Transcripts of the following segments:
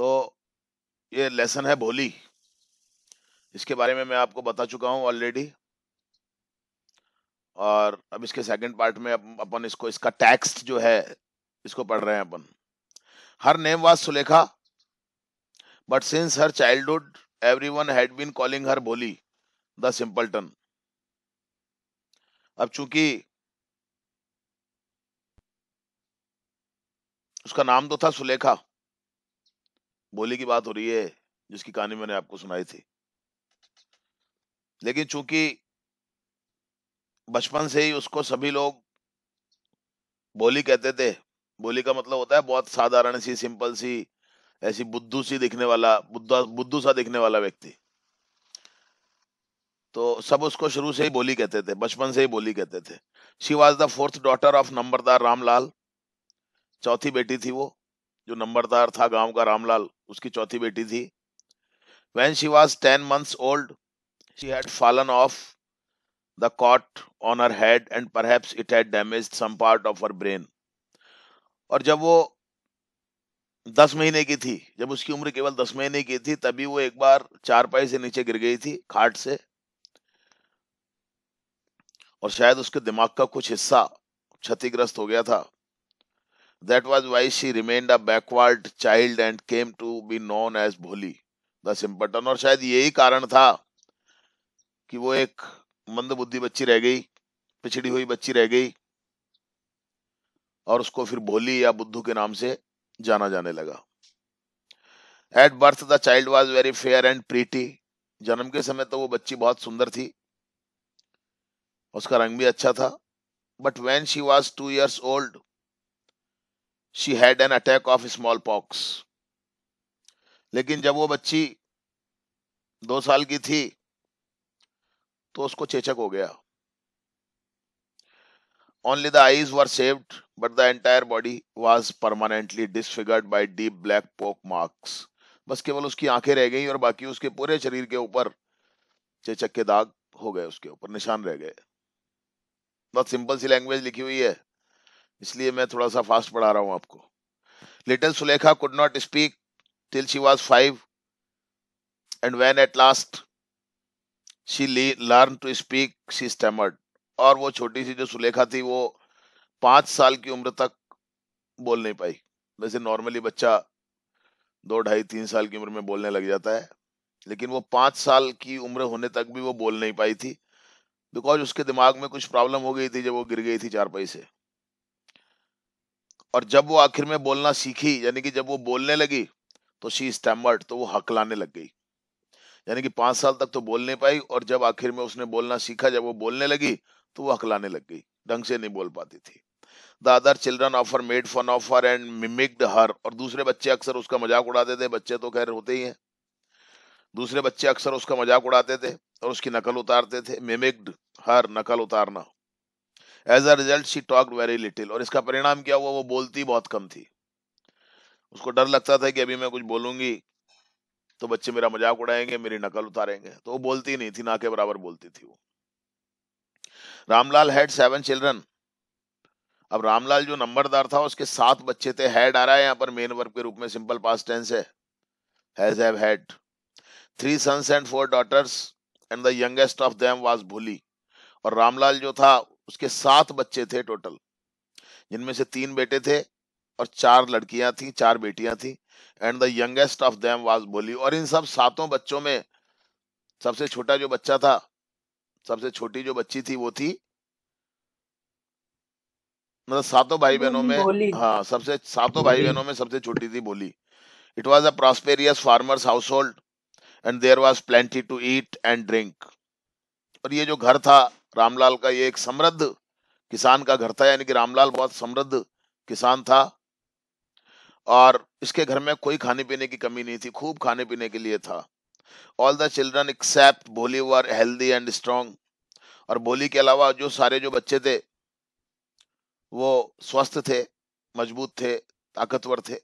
तो ये लेसन है भोली इसके बारे में मैं आपको बता चुका हूँ ऑलरेडी और अब इसके सेकंड पार्ट में अपन इसको, इसका टेक्स्ट जो है, इसको पढ़ रहे हैं अपन। Her name was Sulekha but since her childhood everyone had been calling her Bholi the simpleton अब चूँकि उसका नाम तो था सुलेखा बोली की बात हो रही है, जिसकी कहानी मैंने आपको सुनाई थी। लेकिन चूँकि बचपन से ही उसको सभी लोग बोली कहते थे, बोली का मतलब होता है बहुत साधारण सी, सिंपल सी, ऐसी बुद्धू सी दिखने वाला, बुद्धा, बुद्धू सा दिखने वाला व्यक्ति। तो सब उसको शुरू से ही बोली कहते थे, बचपन से ही बोली कहते थे। She was the fourth daughter of नंबरदार रामलाल। चौथी बेटी थी वो, जो नंबरदार था गाँव का रामलाल। उसकी चौथी बेटी थी। When she was ten months old she had fallen off the cot on her head and पर पार्ट ऑफ़ हर ब्रेन और जब वो दस महीने की थी, जब उसकी उम्र केवल दस महीने की थी, तभी वो एक बार चार पाई से नीचे गिर गई थी खाट से। और शायद उसके दिमाग का कुछ हिस्सा क्षतिग्रस्त हो गया था। That was why she remained a backward child and came to be known as Bholi the simpleton और शायद यही कारण था कि वो एक मंद बुद्धि बच्ची रह गई, पिछड़ी हुई बच्ची रह गई, और उसको फिर भोली या बुद्धू के नाम से जाना जाने लगा। At birth the child was very fair and pretty जन्म के समय तो वो बच्ची बहुत सुंदर थी, उसका रंग भी अच्छा था। But when she was two years old she had an attack of smallpox लेकिन जब वो बच्ची दो साल की थी तो उसको चेचक हो गया। Only the eyes were saved but the entire body was permanently disfigured by deep black pock marks बस केवल उसकी आँखें रह गई और बाकी उसके पूरे शरीर के ऊपर चेचक के दाग हो गए, उसके ऊपर निशान रह गए। बहुत सिंपल सी लैंग्वेज लिखी हुई है। इसलिए मैं थोड़ा सा फास्ट पढ़ा रहा हूँ आपको little Sulekha could not speak till she was five. And when at last she learned to speak, she stammered. और वो छोटी सी जो सुलेखा थी वो पाँच साल की उम्र तक बोल नहीं पाई वैसे नॉर्मली बच्चा दो ढाई तीन साल की उम्र में बोलने लग जाता है लेकिन वो पाँच साल की उम्र होने तक भी वो बोल नहीं पाई थी बिकॉज़ उसके दिमाग में कुछ प्रॉब्लम हो गई थी जब वो गिर गई थी चारपाई से और जब वो आखिर में बोलना सीखी, यानी कि जब वो बोलने लगी तो शी स्टैमर्ड तो वो हकलाने लग गई। यानी कि पाँच साल तक तो बोल नहीं पाई और जब आखिर में उसने बोलना सीखा, जब वो बोलने लगी तो वो हकलाने लग गई, ढंग से नहीं बोल पाती थी। The other children offer made fun of her and mimicked her, और दूसरे बच्चे अक्सर उसका मज़ाक उड़ाते थे, बच्चे तो खैर होते ही हैं। दूसरे बच्चे अक्सर उसका मज़ाक उड़ाते थे और उसकी नकल उतारते थे, मिमिक्ड हर नकल उतारना। As a result she talk very little और इसका परिणाम क्या हुआ? वो बोलती बहुत कम थी। उसको डर लगता था कि अभी मैं कुछ बोलूँगी तो बच्चे मेरा मज़ाक उड़ाएँगे, मेरी नकल उतारेंगे। तो वो बोलती नहीं थी, ना के बराबर बोलती थी वो। रामलाल हैड सेवन चिल्ड्रन अब रामलाल जो नंबरदार था, उसके सात बच्चे थे। हैड आ रहा है यहाँ पर मेन वर्ब के रूप में सिंपल पास्ट टेंस है। Has have had three sons and four daughters and the youngest of them was Bholi और रामलाल जो था उसके सात बच्चे थे टोटल। जिनमें से तीन बेटे थे और चार लड़कियाँ थी चार बेटियाँ थी। And the youngest of them was Bholi और इन सब सातों बच्चों में सबसे छोटा जो बच्चा था सबसे छोटी जो बच्ची थी वो थी मतलब सातों भाई बहनों में हाँ सबसे सातों भाई बहनों में सबसे छोटी थी Bholi it was a prosperous farmer's household and there was plenty to eat and drink और ये जो घर था रामलाल का ये एक समृद्ध किसान का घर था, यानी कि रामलाल बहुत समृद्ध किसान था। और इसके घर में कोई खाने पीने की कमी नहीं थी, खूब खाने पीने के लिए था। ऑल द चिल्ड्रन एक्सेप्ट बोली वर हेल्दी एंड स्ट्रॉन्ग और बोली के अलावा जो सारे जो बच्चे थे, वो स्वस्थ थे, मज़बूत थे, ताकतवर थे।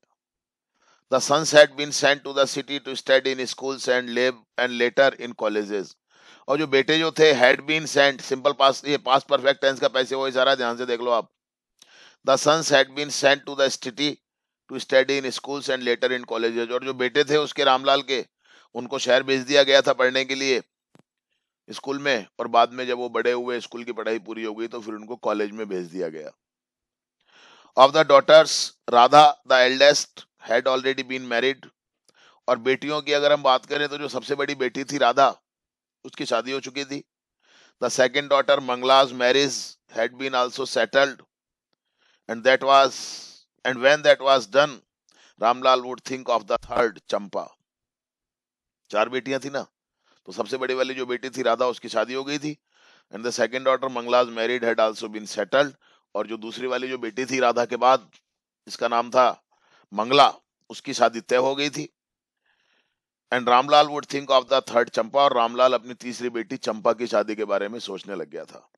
The sons had been sent to the city to study in schools and live and later in colleges और जो बेटे जो थे had been sent simple past ये पास परफेक्ट टेंस का पैसे वो इशारा, ध्यान से देख लो आप। The sons had been sent to the city to study in schools and later in colleges और जो बेटे थे उसके रामलाल के, उनको शहर भेज दिया गया था पढ़ने के लिए स्कूल में और बाद में जब वो बड़े हुए, स्कूल की पढ़ाई पूरी हो गई तो फिर उनको कॉलेज में भेज दिया गया। Of the daughters Radha the eldest had already been married और बेटियों की अगर हम बात करें तो जो सबसे बड़ी बेटी थी राधा उसकी शादी हो चुकी थी। The second daughter Mangala's marriage had been also settled and that was and when that was done Ramlal would think of the third Champa चार बेटियाँ थी ना तो सबसे बड़ी वाली जो बेटी थी, राधा, उसकी शादी हो गई थी। And the second daughter Mangala's married had also been settled और जो दूसरी वाली जो बेटी थी, राधा के बाद, इसका नाम था मंगला, उसकी शादी तय हो गई थी। And Ramlal would think of the third Champa और रामलाल अपनी तीसरी बेटी चंपा की शादी के बारे में सोचने लग गया था।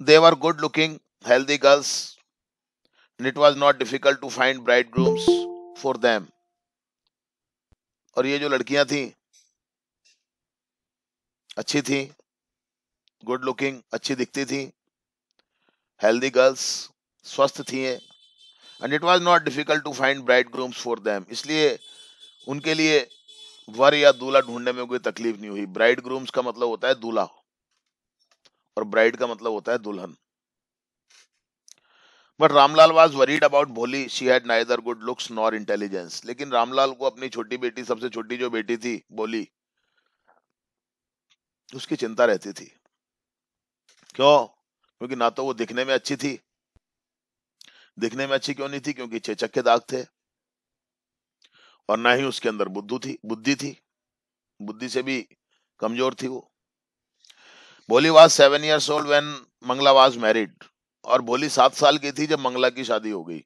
They were good looking healthy girls it was not difficult to find bright grooms for them और ये जो लड़कियाँ थी, अच्छी थी गुड लुकिंग अच्छी दिखती थी हेल्दी गर्ल्स स्वस्थ थी and it was not difficult to find bright grooms for them इसलिए उनके लिए वर या दूल्हा ढूँढने में कोई तकलीफ़ नहीं हुई। ब्राइड ग्रूम्स का मतलब होता है दूल्हा। और ब्राइड का मतलब होता है दुल्हन। But Ramlal was worried about Bholi she had neither good looks nor intelligence लेकिन रामलाल को अपनी छोटी बेटी, सबसे छोटी जो बेटी थी बोली उसकी चिंता रहती थी। क्यों? क्योंकि ना तो वो दिखने में अच्छी थी। दिखने में अच्छी क्यों नहीं थी? क्योंकि चेचक के दाग थे। और ना ही उसके अंदर बुद्धू थी, बुद्धि थी। बुद्धि से भी कमज़ोर थी वो। बोली, was seven years old when Mangala was married और भोली सात साल की थी जब मंगला की शादी हो गई।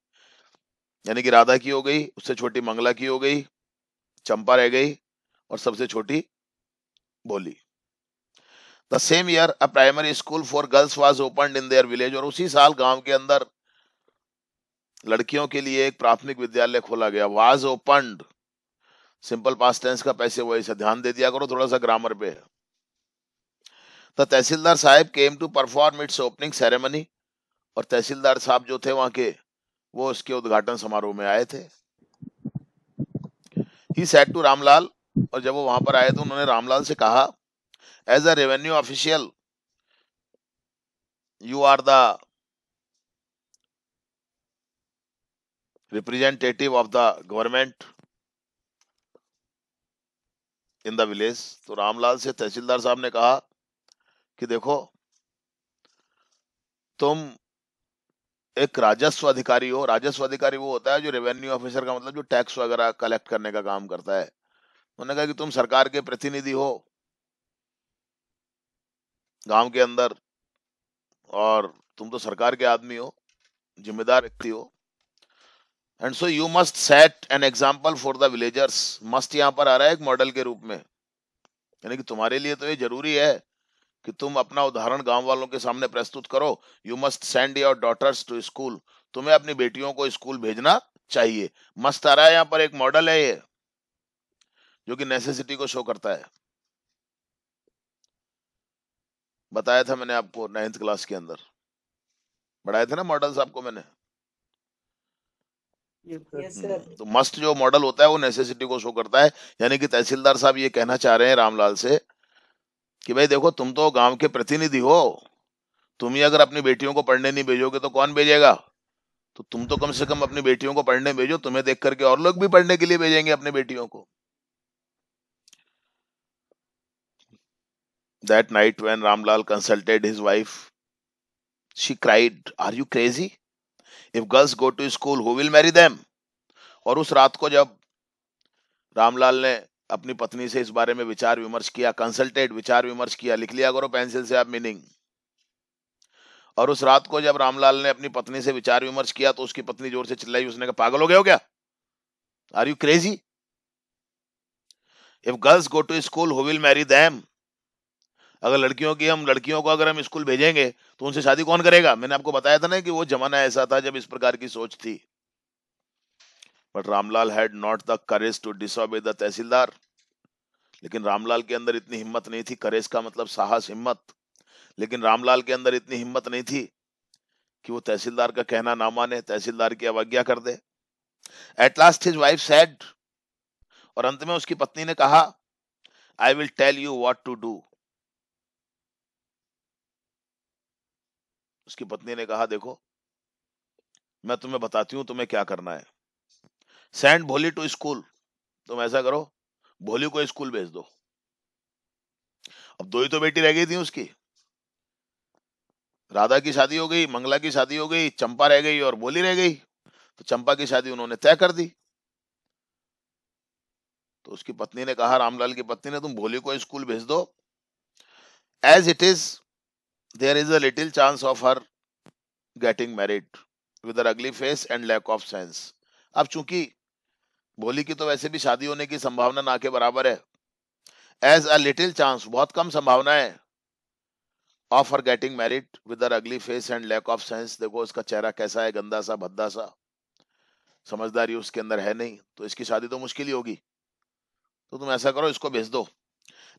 यानी कि राधा की हो गई, उससे छोटी मंगला की हो गई, चंपा रह गई और सबसे छोटी Bholi the same year a primary school for girls was open in their village और उसी साल गाँव के अंदर लड़कियों के लिए एक प्राथमिक विद्यालय खोला गया। Was opened simple past tense का पैसे वही से ध्यान दे दिया करो, थोड़ा सा ग्रामर पे तो तहसीलदार साहब came to perform its opening ceremony और तहसीलदार साहब जो थे वहाँ के, वो उसके उद्घाटन समारोह में आए थे। ही सेट टू रामलाल और जब वो वहाँ पर आए तो उन्होंने रामलाल से कहा as a revenue official you are the representative of the government. In the village. तो रामलाल से तहसीलदार साहब ने कहा कि देखो, तुम एक राजस्व अधिकारी हो। राजस्व अधिकारी वो होता है जो रेवेन्यू ऑफिसर का मतलब जो टैक्स वगैरह कलेक्ट करने का काम करता है। उन्होंने कहा कि तुम सरकार के प्रतिनिधि हो गाँव के अंदर और तुम तो सरकार के आदमी हो, जिम्मेदार व्यक्ति हो। And so you must set an example for the villagers must यहाँ पर आ रहा है एक मॉडल के रूप में। यानी कि तुम्हारे लिए तो ये ज़रूरी है कि तुम अपना उदाहरण गाँव वालों के सामने प्रस्तुत करो। You must send your daughters to school तुम्हें अपनी बेटियों को स्कूल भेजना चाहिए। मस्त आ रहा है यहाँ पर एक मॉडल है ये, जो कि नेसेसिटी को शो करता है। बताया था मैंने आपको नाइन्थ क्लास के अंदर। बढ़ाए थे ना मॉडल्स आपको मैंने? तो मस्ट जो मॉडल होता है वो नेसेसिटी को शो करता है। यानी कि तहसीलदार साहब ये कहना चाह रहे हैं रामलाल से कि भाई देखो तुम तो गाँव के प्रतिनिधि हो। तुम ही अगर अपनी बेटियों को पढ़ने नहीं भेजोगे तो कौन भेजेगा? तो तुम तो कम से कम अपनी बेटियों को पढ़ने भेजो तुम्हें देख करके और लोग भी पढ़ने के लिए भेजेंगे अपनी बेटियों को। That night when Ramlal consulted his wife she cried are you crazy? If girls go to school, who will marry them? और उस रात को जब रामलाल ने अपनी पत्नी से इस बारे में विचार विमर्श किया कंसल्टेड विचार विमर्श किया लिख लिया करो पेंसिल से आप मीनिंग और उस रात को जब रामलाल ने अपनी पत्नी से विचार विमर्श किया तो उसकी पत्नी ज़ोर से चिल्लाई उसने कहा पागल हो गया हो क्या? Are you crazy if girls go to school who will marry them अगर लड़कियों की, हम लड़कियों को अगर हम स्कूल भेजेंगे तो उनसे शादी कौन करेगा? मैंने आपको बताया था ना कि वो जमाना ऐसा था जब इस प्रकार की सोच थी। But Ramlal had not the courage to disobey the tehsildar. लेकिन रामलाल के अंदर इतनी हिम्मत नहीं थी। करेज का मतलब साहस, हिम्मत। लेकिन रामलाल के अंदर इतनी हिम्मत नहीं थी कि वो तहसीलदार का कहना ना माने, तहसीलदार की अवज्ञा कर दे। At last his wife said और अंत में उसकी पत्नी ने कहा I will tell you what to do उसकी पत्नी ने कहा, देखो, मैं तुम्हें बताती हूँ तुम्हें क्या करना है। सेंड भोली टू स्कूल तुम ऐसा करो भोली को स्कूल भेज दो। अब दो ही तो बेटी रह गई थी उसकी। राधा की शादी हो गई, मंगला की शादी हो गई, चंपा रह गई और बोली रह गई। तो चंपा की शादी उन्होंने तय कर दी। तो उसकी पत्नी ने कहा, रामलाल की पत्नी ने तुम भोली को स्कूल भेज दो। As it is there is a little chance of her getting married with ugly face and lack of sense अब चूँकि भोली की तो वैसे भी शादी होने की संभावना ना के बराबर है एज अ लिटिल चांस बहुत कम संभावना है of her getting married with ugly face and lack of sense देखो उसका चेहरा कैसा है, गंदा सा, भद्दा सा, समझदारी उसके अंदर है नहीं तो इसकी शादी तो मुश्किल ही होगी। तो तुम ऐसा करो, इसको भेज दो।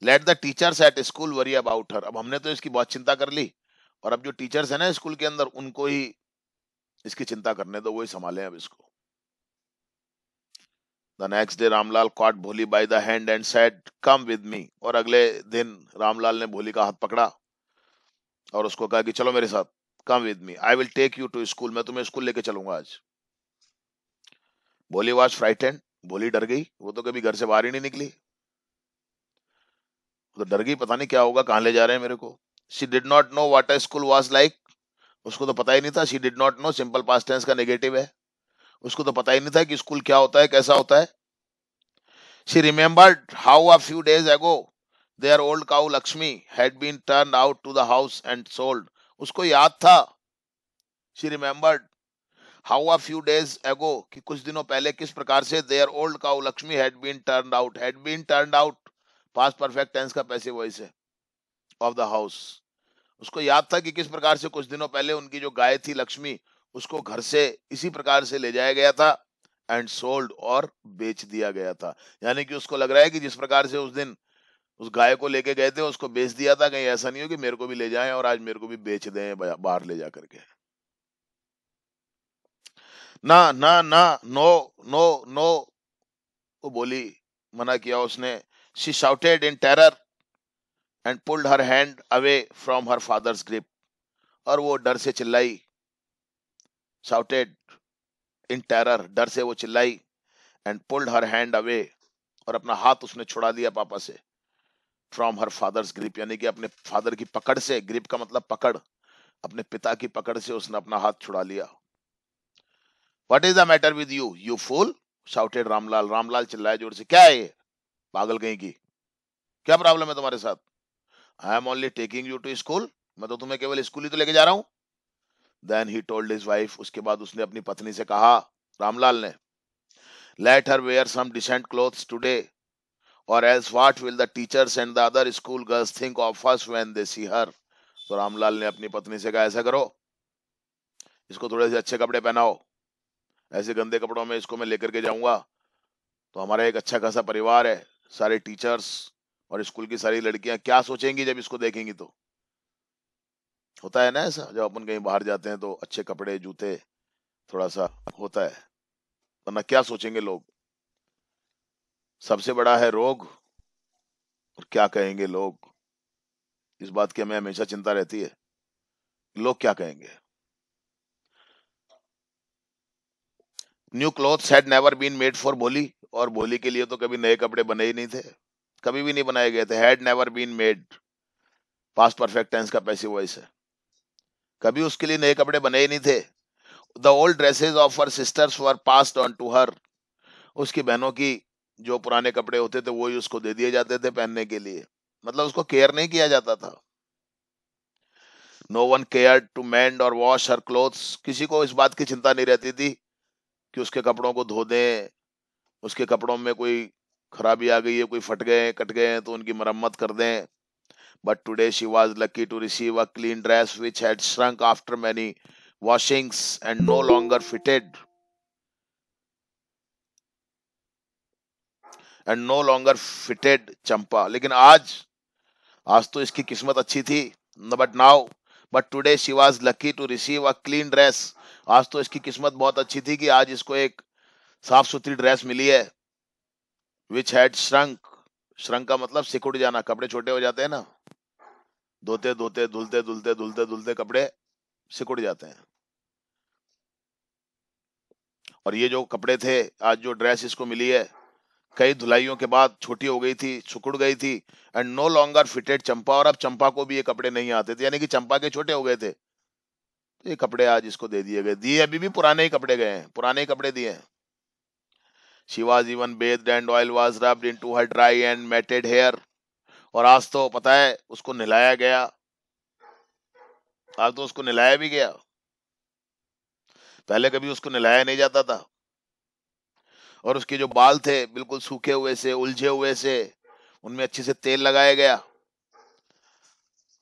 Let the teachers at school worry about her अब हमने तो इसकी बहुत चिंता कर ली। और अब जो टीचर्स है ना स्कूल के अंदर, उनको ही इसकी चिंता करने दो वही संभाले अब इसको। The next day Ramlal caught Bholi by the hand and said come with me और अगले दिन रामलाल ने भोली का हाथ पकड़ा और उसको कहा कि, चलो मेरे साथ come with me I will take you to school मैं तुम्हें स्कूल लेके चलूँगा आज. भोली वॉज़ फ्राइटेंड भोली डर गई। वो तो कभी घर से बाहर ही नहीं निकली। तो डर गई, पता नहीं क्या होगा, कहाँ ले जा रहे हैं मेरे को। She did not know what a school was like उसको तो पता ही नहीं था she did not know simple past tense का नेगेटिव है। उसको तो पता ही नहीं था कि स्कूल क्या होता है, कैसा होता है। She remembered how a few days ago their old cow Lakshmi had been turn out to the house and sold उसको याद था। She remembered how a few days ago कि कुछ दिनों पहले किस प्रकार से their old cow Lakshmi had been turn out had been turn out past perfect tense का पैसिव वॉइस है ऑफ़ द हाउस उसको याद था कि किस प्रकार से कुछ दिनों पहले उनकी जो गाय थी लक्ष्मी, उसको घर से इसी प्रकार से ले जाया गया था एंड सोल्ड और बेच दिया गया था। यानी कि उसको लग रहा है कि जिस प्रकार से उस दिन उस गाय को लेके गए थे, उसको बेच दिया था, कहीं ऐसा नहीं हो कि मेरे को भी ले जाएँ और आज मेरे को भी बेच दें बाहर ले जा करके। ना ना ना नो नो नो वो बोली, मना किया उसने। She shouted in terror and pulled her hand away from her father's grip और वो डर से चिल्लाई शाउटेड इन टेरर डर से वो चिल्लाई and pulled her hand away और अपना हाथ उसने छुड़ा दिया पापा से फ्रॉम हर फादर्स ग्रिप यानी कि अपने फादर की पकड़ से ग्रिप का मतलब पकड़, अपने पिता की पकड़ से उसने अपना हाथ छुड़ा लिया। What is the matter with you you fool shouted Ramlal. Ramlal चिल्लाए ज़ोर से, क्या है ये? पागल कहीं की? क्या प्रॉब्लम है तुम्हारे साथ? I am only taking you to school मैं तो तुम्हें केवल स्कूल ही तो लेके जा रहा हूँ। Then he told his wife उसके बाद उसने अपनी पत्नी से कहा, रामलाल ने let her wear some decent clothes today or else what will the teachers and the other school girls think of us when they see her तो रामलाल ने अपनी पत्नी से कहा, ऐसा करो, इसको थोड़े से अच्छे कपड़े पहनाओ। ऐसे गंदे कपड़ों में इसको मैं लेकर के जाऊँगा। तो हमारा एक अच्छा खासा परिवार है। सारे टीचर्स और स्कूल की सारी लड़कियाँ क्या सोचेंगी जब इसको देखेंगी तो? होता है ना ऐसा? जब अपन कहीं बाहर जाते हैं तो अच्छे कपड़े, जूते थोड़ा सा होता है। वरना क्या सोचेंगे लोग? सबसे बड़ा है रोग और क्या कहेंगे लोग? इस बात की हमें हमेशा चिंता रहती है। लोग क्या कहेंगे? New clothes had never been made for बोली और बोली के लिए तो कभी नए कपड़े बने ही नहीं थे। कभी भी नहीं बनाए गए थे। Had never been made past perfect tense का पैसिव वॉइस है कभी उसके लिए नए कपड़े बने ही नहीं थे। The old dresses of her sisters were passed on to her उसकी बहनों की जो पुराने कपड़े होते थे, वो ही उसको दे दिए जाते थे पहनने के लिए। मतलब उसको केयर नहीं किया जाता था। No one care to mend और वॉश हर क्लोथ्स किसी को इस बात की चिंता नहीं रहती थी कि उसके कपड़ों को धो दें उसके कपड़ों में कोई खराबी आ गई है, कोई फट गए कट गए हैं तो उनकी मरम्मत कर दें। But today she was lucky to receive a clean dress which had shrunk after many washings and no longer fitted. And no longer fitted Champa. लेकिन आज आज तो इसकी किस्मत अच्छी थी but now but today she was lucky to receive a clean dress आज तो इसकी किस्मत बहुत अच्छी थी कि आज इसको एक साफ़ सुथरी ड्रेस मिली है विच हैड श्रंक श्रंक का मतलब सिकुड़ जाना, कपड़े छोटे हो जाते हैं ना। धोते धोते, धुलते धुलते धुलते धुलते कपड़े सिकुड़ जाते हैं। और ये जो कपड़े थे, आज जो ड्रेस इसको मिली है, कई धुलाइयों के बाद छोटी हो गई थी, सुकुड़ गई थी and no longer fitted Champa, और अब चंपा को भी ये कपड़े नहीं आते थे, यानी कि चंपा के छोटे हो गए थे। तो ये कपड़े आज इसको दे दिए गए, दिए अभी भी पुराने ही कपड़े गए हैं, पुराने ही कपड़े दिए हैं। Was even bathed and oil was rubbed into her dry and matted hair और आज तो पता है, उसको नहलाया गया। आज तो उसको नहलाया भी गया। पहले कभी उसको नहलाया नहीं जाता था। और उसके जो बाल थे, बिल्कुल सूखे हुए से, उलझे हुए से, उनमें अच्छे से तेल लगाया गया।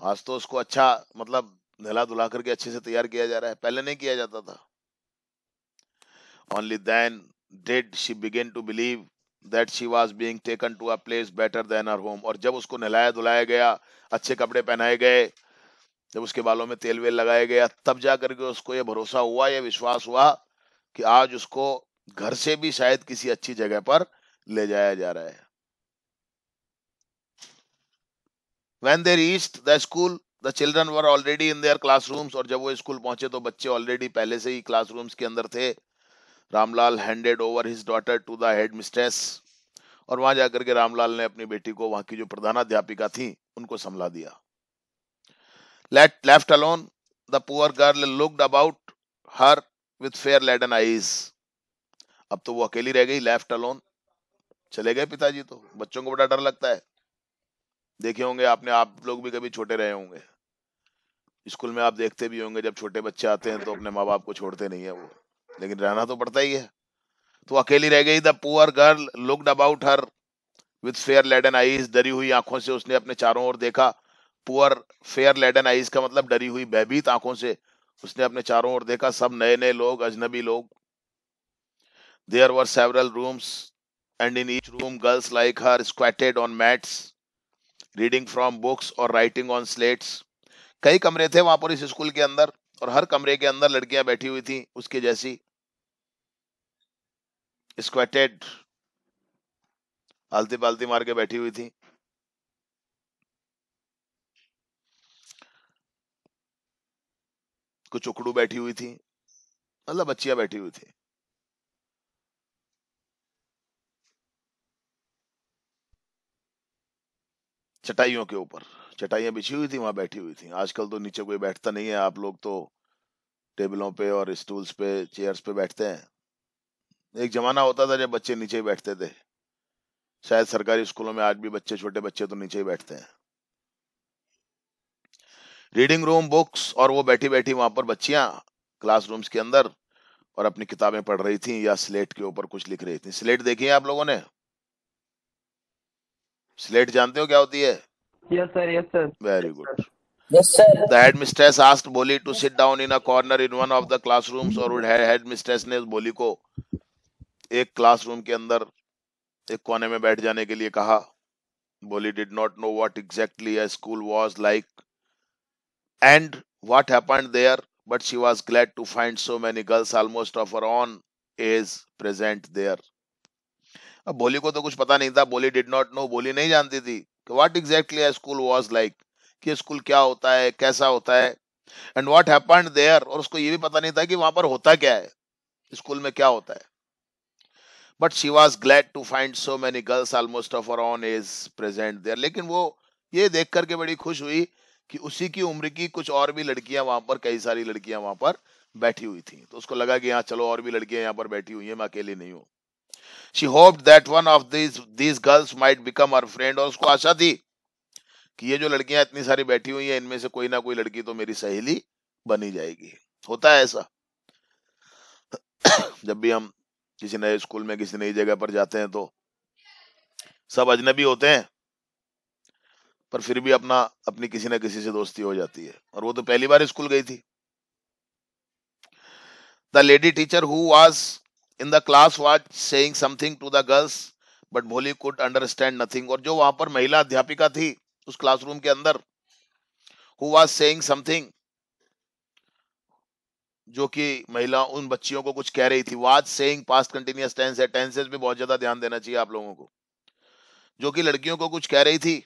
आज तो उसको अच्छा मतलब नहला धुला करके अच्छे से तैयार किया जा रहा है। पहले नहीं किया जाता था। Only then did she begin to believe that she was being taken to a place better than her home और जब उसको नहलाया धुलाया गया, अच्छे कपड़े पहनाए गए, जब उसके बालों में तेल वेल लगाया गया, तब जा करके उसको ये भरोसा हुआ, ये विश्वास हुआ कि आज उसको घर से भी शायद किसी अच्छी जगह पर ले जाया जा रहा है। When they reached the school, the children were already in their classrooms और जब वो स्कूल पहुँचे तो बच्चे ऑलरेडी पहले से ही क्लासरूम्स के अंदर थे। Ramlal handed over his daughter to the headmistress और वहाँ जाकर के रामलाल ने अपनी बेटी को वहाँ की जो प्रधानाध्यापिका थी, उनको संभला दिया। Let left alone the poor girl looked about her with fear laden eyes अब तो वो अकेली रह गई लेफ़्ट अलोन चले गए पिताजी तो बच्चों को बड़ा डर लगता है। देखे होंगे आपने, आप लोग भी कभी छोटे रहे होंगे। स्कूल में आप देखते भी होंगे, जब छोटे बच्चे आते हैं तो अपने माँ बाप को छोड़ते नहीं है वो। लेकिन रहना तो पड़ता ही है। तो अकेली रह गई, the poor girl looked about her with fear laden eyes, डरी हुई आँखों से उसने अपने चारों ओर देखा। पुअर फेयर लेडन आईज का मतलब डरी हुई भयभीत आँखों से उसने अपने चारों ओर देखा। सब नए नए लोग, अजनबी लोग। There were several rooms and in each room girls like her squatted on mats reading from books और राइटिंग ऑन स्लेट्स कई कमरे थे वहाँ पर इस स्कूल के अंदर। और हर कमरे के अंदर लड़कियाँ बैठी हुई थी, उसके जैसी स्क्वेटेड आलती पालती मार के बैठी हुई थी। कुछ उकड़ू बैठी हुई थी मतलब बच्चियाँ बैठी हुई थी। चटाइयों के ऊपर। चटाइयाँ बिछी हुई थी, वहाँ बैठी हुई थी। आजकल तो नीचे कोई बैठता नहीं है, आप लोग तो टेबलों पे और स्टूल्स पे, चेयर्स पे बैठते हैं। एक जमाना होता था जब बच्चे नीचे ही बैठते थे। शायद सरकारी स्कूलों में आज भी बच्चे, छोटे बच्चे तो नीचे ही बैठते हैं। रीडिंग रूम, बुक्स और वो बैठी बैठी वहाँ पर बच्चियाँ क्लासरूम्स के अंदर और अपनी किताबें पढ़ रही थी या स्लेट के ऊपर कुछ लिख रही थी। स्लेट देखी है आप लोगों ने? स्लेट जानते हो क्या होती है? Yes, sir. Yes, sir. Very good. Yes, sir. The headmistress asked Boli to sit down in a corner in one of the classrooms और headmistress ने बोली को एक क्लासरूम के अंदर एक कोने में बैठ जाने के लिए कहा बोली did not know what exactly a school was like and what happened there but she was glad to find so many girls almost of her own age present there अब बोली को तो कुछ पता नहीं था बोली डिड नॉट नो बोली नहीं जानती थी what exactly school was like कि स्कूल क्या होता है? कैसा होता है? एंड व्हाट हैपेंड देयर और उसको ये भी पता नहीं था कि वहाँ पर होता क्या है। स्कूल में क्या होता है? But she was glad to find so many girls almost of own age present there लेकिन वो ये देख करके बड़ी खुश हुई कि उसी की उम्र की कुछ और भी लड़कियाँ वहाँ पर, कई सारी लड़कियाँ वहाँ पर बैठी हुई थी। तो उसको लगा कि यहाँ चलो और भी लड़कियाँ यहाँ पर बैठी हुई है, मैं अकेली नहीं हूँ। She hope that one of this this girls might become her friend और उसको आशा थी कि ये जो लड़कियाँ इतनी सारी बैठी हुई हैं, इनमें से कोई ना कोई लड़की तो मेरी सहेली बनी जाएगी। होता है ऐसा। जब भी हम किसी नए स्कूल में किसी नई जगह पर जाते हैं तो सब अजनबी होते हैं, पर फिर भी अपना, अपनी किसी ना किसी से दोस्ती हो जाती है। और वो तो पहली बार स्कूल गई थी। The lady teacher who was in the class was saying something to the girls, but भोली could understand nothing. और जो वहाँ पर महिला अध्यापिका थी उस क्लासरूम के अंदर, who was saying something, जो कि महिला उन बच्चियों को कुछ कह रही थी was saying past continuous tense है। टेंसेस पे बहुत ज़्यादा ध्यान देना चाहिए आप लोगों को। जो कि लड़कियों को कुछ कह रही थी,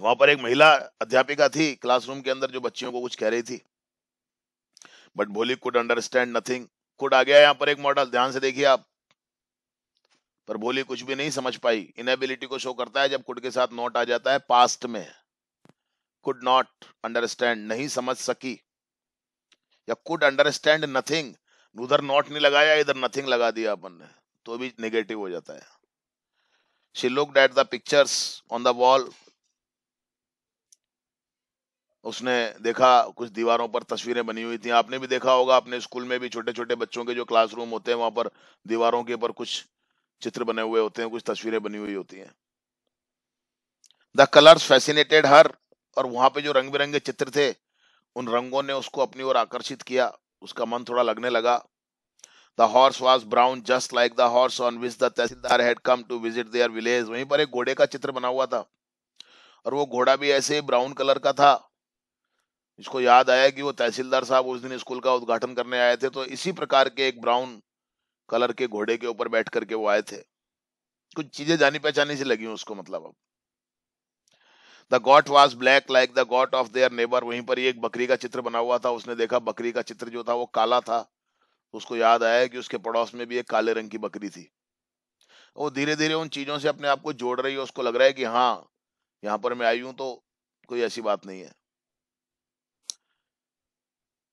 वहाँ पर एक महिला अध्यापिका थी क्लासरूम के अंदर जो बच्चियों को कुछ कह रही थी। But Bholi could understand nothing could आ गया यहाँ पर एक मॉडल ध्यान से देखिए आप। पर भोली कुछ भी नहीं समझ पाई। इनेबिलिटी को शो करता है जब कुड के साथ नोट आ जाता है पास्ट में। कुड नॉट अंडरस्टैंड नहीं समझ सकी। या कुड अंडरस्टैंड नथिंग उधर नॉट नहीं लगाया, इधर नथिंग लगा दिया अपन ने तो भी नेगेटिव हो जाता है। She looked at the pictures on the wall उसने देखा कुछ दीवारों पर तस्वीरें बनी हुई थी। आपने भी देखा होगा, अपने स्कूल में भी छोटे छोटे बच्चों के जो क्लासरूम होते हैं, वहाँ पर दीवारों के ऊपर कुछ चित्र बने हुए होते हैं, कुछ तस्वीरें बनी हुई होती हैं। द कलर्स फैसिनेटेड हर और वहाँ पे जो रंग बिरंगे चित्र थे, उन रंगों ने उसको अपनी ओर आकर्षित किया। उसका मन थोड़ा लगने लगा। The horse was brown just like the horse on which the tehsildar had come to visit their village वहीं पर एक घोड़े का चित्र बना हुआ था और वो घोड़ा भी ऐसे ब्राउन कलर का था। इसको याद आया कि वो तहसीलदार साहब उस दिन स्कूल का उद्घाटन करने आए थे तो इसी प्रकार के एक ब्राउन कलर के घोड़े के ऊपर बैठ करके वो आए थे। कुछ चीज़ें जानी पहचानी से लगी उसको मतलब अब। The goat was black like the goat of their neighbour वहीं पर एक बकरी का चित्र बना हुआ था, उसने देखा बकरी का चित्र जो था वो काला था। उसको याद आया कि उसके पड़ोस में भी एक काले रंग की बकरी थी। वो धीरे धीरे उन चीज़ों से अपने आप को जोड़ रही है, उसको लग रहा है कि हाँ यहाँ पर मैं आई हूँ तो कोई ऐसी बात नहीं है।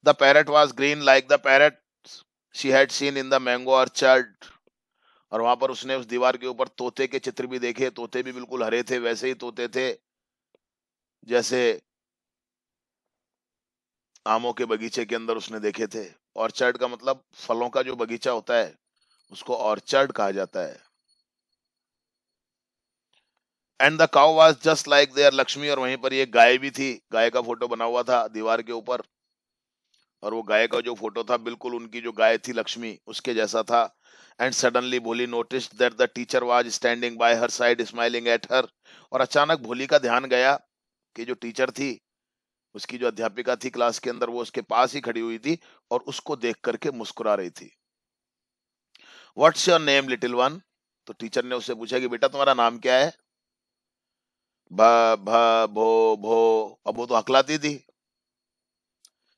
The parrot was green like the parrot she had seen in the mango orchard. और वहाँ पर उसने उस दीवार के ऊपर तोते के चित्र भी देखे, तोते भी बिल्कुल हरे थे, वैसे ही तोते थे, जैसे आमों के बगीचे के अंदर उसने देखे थे। ऑर्चर्ड का मतलब फलों का जो बगीचा होता है, उसको ऑर्चर्ड कहा जाता है। And the cow was just like their Lakshmi और वहीं पर एक गाय भी थी, गाय का फ़ोटो बना हुआ था दीवार के ऊपर। और वो गाय का जो फ़ोटो था, बिल्कुल उनकी जो गाय थी लक्ष्मी, उसके जैसा था। And suddenly Bholi notice that the teacher was standing by her side smiling at her और अचानक भोली का ध्यान गया कि जो टीचर थी, उसकी जो अध्यापिका थी क्लास के अंदर, वो उसके पास ही खड़ी हुई थी और उसको देख करके मुस्कुरा रही थी। What's your name little one तो टीचर ने उससे पूछा कि, बेटा, तुम्हारा नाम क्या है? भ भ, भो भो। अब वो तो हकलाती थी।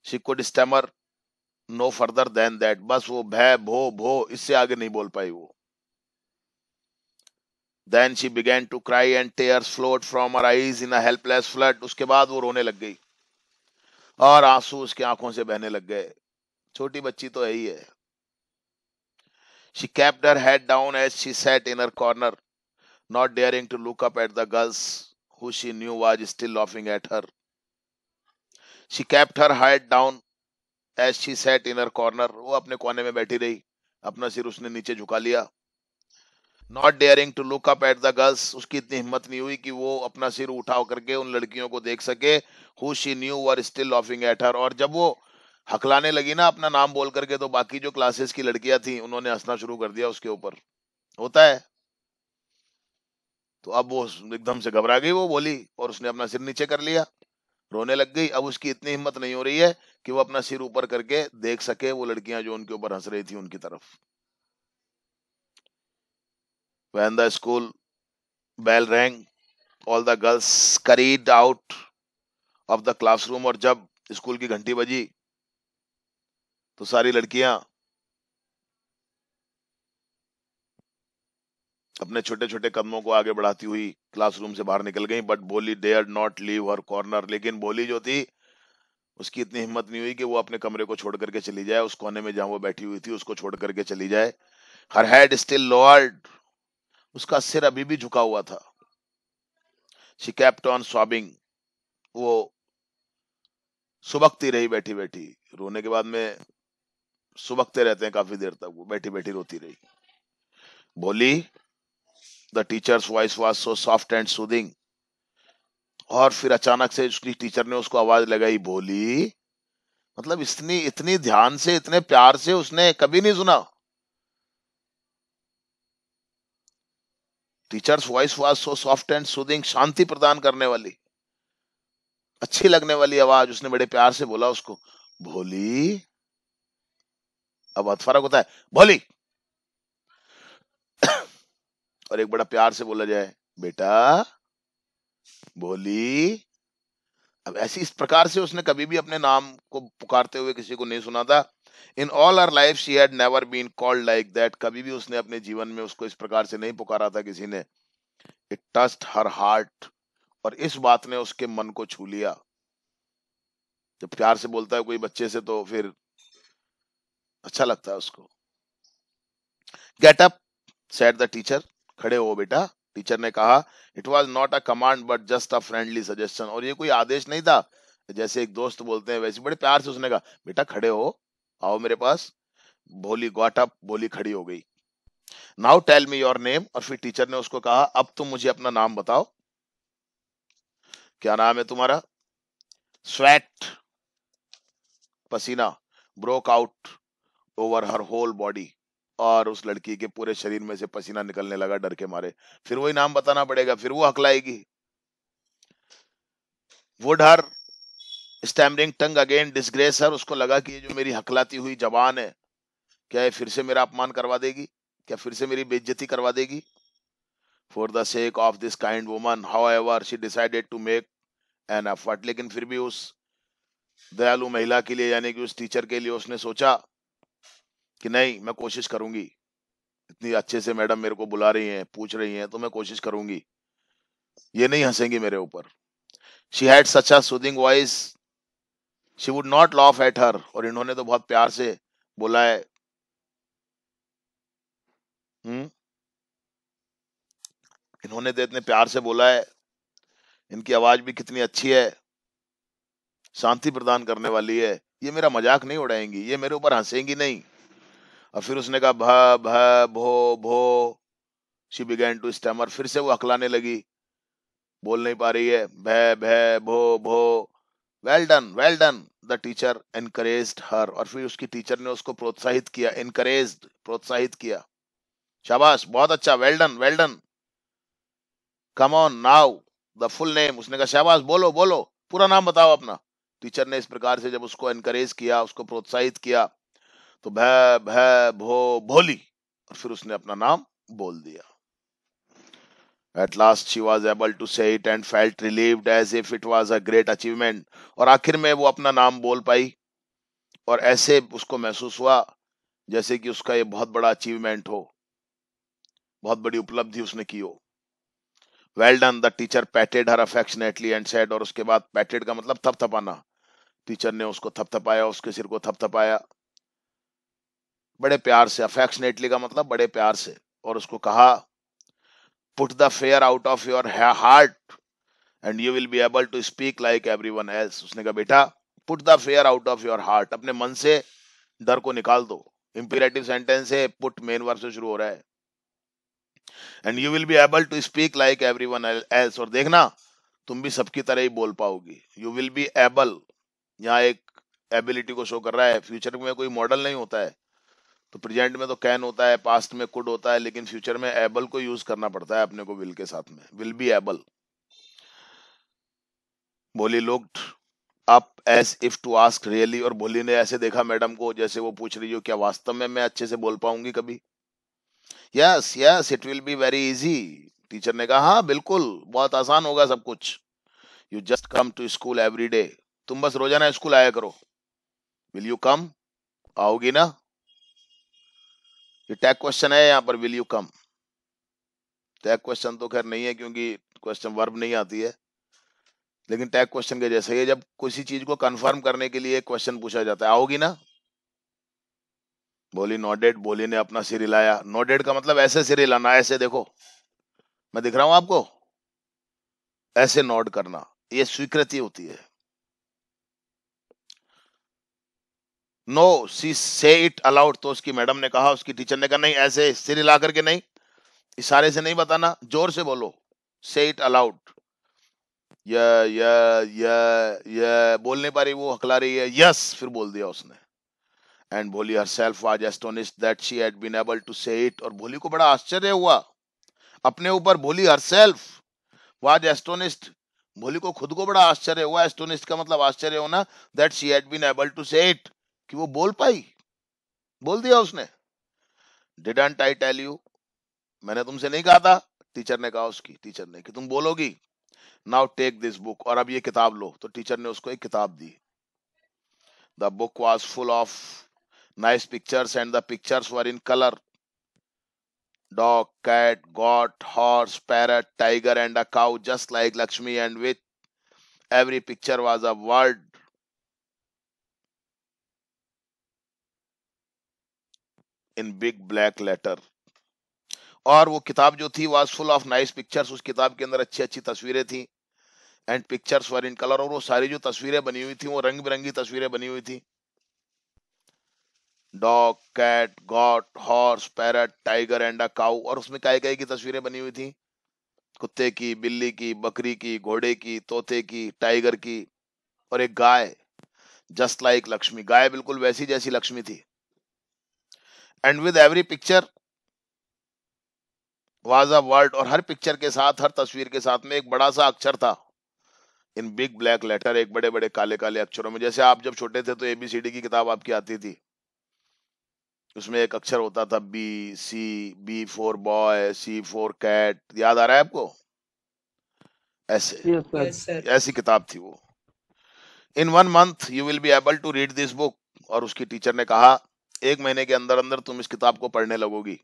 She could stammer no further than that बस वो भय भो भो इससे आगे नहीं बोल पाई वो। Then she began to cry and tears flowed from her eyes in helpless flood उसके बाद वो रोने लग गई और आँसू उसकी आँखों से बहने लग गए। छोटी बच्ची तो है ही है। She kept her head down as she sat in her corner, not daring to look up at the girls who she knew was still laughing at her. She kept her head down as she sat in her corner. वो अपने कोने में बैठी रही। अपना सिर उसने नीचे झुका लिया। Not daring to look up at the girls उसकी इतनी हिम्मत नहीं हुई कि वो अपना सिर उठा करके उन लड़कियों को देख सके who she knew were still laughing at her और जब वो हकलाने लगी ना अपना नाम बोल करके तो बाकी जो क्लासेस की लड़कियाँ थी, उन्होंने हंसना शुरू कर दिया उसके ऊपर। होता है। तो अब वो एकदम से घबरा गई, वो बोली, और उसने अपना सिर नीचे कर लिया। रोने लग गई। अब उसकी इतनी हिम्मत नहीं हो रही है कि वो अपना सिर ऊपर करके देख सके वो लड़कियाँ जो उनके ऊपर हंस रही थी उनकी तरफ़। When the school bell rang, all the girls scurried out of the classroom और जब स्कूल की घंटी बजी तो सारी लड़कियाँ अपने छोटे छोटे कदमों को आगे बढ़ाती हुई क्लासरूम से बाहर निकल गई but Bholi dare not leave her corner लेकिन बोली जो थी, उसकी इतनी हिम्मत नहीं हुई कि वो अपने कमरे को छोड़ करके चली जाए, उस कोने में जहाँ वो बैठी हुई थी, उसको छोड़ करके चली जाए। हर हेड स्टिल लोअर्ड उसका सिर अभी भी झुका हुआ था। शी कैप्ट ऑन स्वाबिंग वो सुबकती रही बैठी बैठी रोने के बाद में सुबकते रहते हैं काफ़ी देर तक, वो बैठी बैठी रोती रही। Bholi the teacher's voice was so soft and soothing और फिर अचानक से उसकी टीचर ने उसको आवाज़ लगाई, बोली मतलब इतनी इतनी ध्यान से, इतने प्यार से उसने कभी नहीं सुना। Teacher's voice was so soft and soothing शांति प्रदान करने वाली, अच्छी लगने वाली आवाज़ उसने बड़े प्यार से बोला उसको भोली अब फ़र्क होता है भोली और एक बड़ा प्यार से बोला जाए, बेटा भोली अब ऐसी इस प्रकार से उसने कभी भी अपने नाम को पुकारते हुए किसी को नहीं सुना था। In all her life she had never been called like that कभी भी उसने अपने जीवन में उसको इस प्रकार से नहीं पुकारा था किसी ने। इट टस्ट हर हार्ट और इस बात ने उसके मन को छू लिया। जब प्यार से बोलता है कोई बच्चे से तो फिर अच्छा लगता है उसको। Get up said the teacher खड़े हो बेटा। टीचर ने कहा it was not a command but just a friendly suggestion और ये कोई आदेश नहीं था। जैसे एक दोस्त बोलते हैं, वैसे बड़े प्यार से उसने कहा, बेटा, खड़े हो, आओ मेरे पास। भोली गॉट अप भोली खड़ी हो गई। Now tell me your name और फिर टीचर ने उसको कहा, अब तुम मुझे अपना नाम बताओ। क्या नाम है तुम्हारा? स्वेट पसीना। Broke out over her whole body और उस लड़की के पूरे शरीर में से पसीना निकलने लगा, डर के मारे। फिर वही नाम बताना पड़ेगा, फिर वो हकलाएगी। Would her stammering tongue again disgrace उसको लगा कि ये जो मेरी हकलाती हुई जबान है, क्या ये फिर से मेरा अपमान करवा देगी? क्या फिर से मेरी बेइज्जती करवा देगी? For the sake of this kind woman however she decided to make an effort लेकिन फिर भी उस दयालु महिला के लिए, यानी कि उस टीचर के लिए उसने सोचा कि नहीं, मैं कोशिश करूँगी। इतनी अच्छे से मैडम मेरे को बुला रही हैं, पूछ रही हैं तो मैं कोशिश करूँगी। ये नहीं हंसेंगी मेरे ऊपर। She had such a soothing voice she would not laugh at her और इन्होंने तो बहुत प्यार से बोला है। हम्म? इन्होंने तो इतने प्यार से बोला है। इनकी आवाज़ भी कितनी अच्छी है। शांति प्रदान करने वाली है। ये मेरा मज़ाक नहीं उड़ाएँगी। ये मेरे ऊपर हंसेंगी नहीं। और फिर उसने कहा, भ भ, भो भो। शी बिगैन टू स्टैमर फिर से वो अखलाने लगी। बोल नहीं पा रही है। भय भय भो भो। Well done well done the teacher encourage her और फिर उसकी टीचर ने उसको प्रोत्साहित किया एनकरेज प्रोत्साहित किया। शाबाश, बहुत अच्छा। Well done well done come on now the full name उसने कहा, शाबाश, बोलो बोलो। पूरा नाम बताओ अपना। टीचर ने इस प्रकार से जब उसको एनकरेज किया, उसको प्रोत्साहित किया तो भय भय भो, भोली। और फिर उसने अपना नाम बोल दिया। At last she was able to say it and felt relieved as if it was a great achievement. और आखिर में वो अपना नाम बोल पाई। और ऐसे उसको महसूस हुआ, जैसे कि उसका ये बहुत बड़ा अचीवमेंट हो। बहुत बड़ी उपलब्धि उसने की हो। Well done the teacher patted her affectionately and said और उसके बाद पैटेड का मतलब थपथपाना। टीचर ने उसको थपथपाया, उसके सिर को थपथपाया। बड़े प्यार से अफेक्शनेटली का मतलब बड़े प्यार से, और उसको कहा put the fear out of your heart and you will be able to speak like everyone else उसने कहा, बेटा put the fear out of your heart अपने मन से डर को निकाल दो। इंपीरेटिव सेंटेंस है पुट मेन वर्ब से शुरू हो रहा है. And you will be able to speak like everyone else और देखना, तुम भी सबकी तरह ही बोल पाओगी। यू विल बी एबल यहाँ एक एबिलिटी को शो कर रहा है। फ्यूचर में कोई मॉडल नहीं होता है। तो प्रेजेंट में तो कैन होता है पास्ट में कुड होता है, लेकिन फ्यूचर में एबल को यूज़ करना पड़ता है अपने को विल के साथ में। विल बी एबल बोली looked up S if two ask really और बोली ने ऐसे देखा मैडम को, जैसे वो पूछ रही हो, क्या वास्तव में मैं अच्छे से बोल पाऊँगी कभी? Yes yes it will be very easy teacher ने कहा हाँ बिल्कुल, बहुत आसान होगा सब कुछ। You just come to school every day तुम बस रोज़ाना स्कूल आया करो। विल यू कम आओगी ना? ये टैग क्वेश्चन है यहाँ पर will you come tag question तो खैर नहीं है क्योंकि क्वेश्चन वर्ब नहीं आती है। लेकिन टैग क्वेश्चन के जैसे जब किसी चीज़ को कंफर्म करने के लिए क्वेश्चन पूछा जाता है, आओगी ना? बोली नोडेड बोली ने अपना सिर हिलाया। नोडेड का मतलब ऐसे सिर हिलाना, ऐसे देखो। मैं दिख रहा हूँ आपको? ऐसे नोड करना, ये स्वीकृति होती है। नो सी से इट अलाउड तो उसकी मैडम ने कहा, उसकी टीचर ने कहा, नहीं, ऐसे सिर हिला करके नहीं, इशारे से नहीं बताना, ज़ोर से बोलो से इट अलाउड बोल नहीं पा रही, वो हकला रही है यस फिर बोल दिया उसने। And Bholi herself was astonished that she had been able to say it और भोली को बड़ा आश्चर्य हुआ। अपने ऊपर भोली हर सेल्फ वाज एस्टोनिश्ड भोली को खुद को बड़ा आश्चर्य हुआ। एस्टोनिस्ट का मतलब आश्चर्य होना that she had been able to say it कि वो बोल पाई? बोल दिया उसने। डिडंट आई टेल यू मैंने तुमसे नहीं कहा था। टीचर ने कहा उसकी। टीचर ने कि तुम बोलोगी। नाउ टेक दिस बुक और अब ये किताब लो। तो टीचर ने उसको एक किताब दी। The book was full of nice pictures and the pictures were in colour dog, cat, goat, horse, parrot, tiger, and a cow, just like Lakshmi, and with every picture was a word. In big black letter. और वो किताब जो थी was full of nice pictures उस किताब के अंदर अच्छी अच्छी तस्वीरें थी and pictures were in colour और वो सारी जो तस्वीरें बनी हुई थी, वो रंग बिरंगी तस्वीरें बनी हुई थी। Dog cat goat horse parrot tiger and a cow और उसमें काय काय की तस्वीरें बनी हुई थी। कुत्ते की, बिल्ली की, बकरी की, घोड़े की, तोते की टाइगर की, और एक गाय जस्ट लाइक लक्ष्मी। गाय बिल्कुल वैसी जैसी लक्ष्मी थी। And with every picture was a word और हर पिक्चर के साथ हर तस्वीर के साथ में एक बड़ा सा अक्षर था। इन बिग ब्लैक लेटर एक बड़े बड़े काले काले अक्षरों में। जैसे आप जब छोटे थे तो एबीसीडी की किताब आपकी आती थी। उसमें एक अक्षर होता था B C B for boy C for cat याद आ रहा है आपको? ऐसे। Yes, ऐसी किताब थी वो। In one month you will be able to read this book और उसकी टीचर ने कहा एक महीने के अंदर अंदर तुम इस किताब को पढ़ने लगोगी।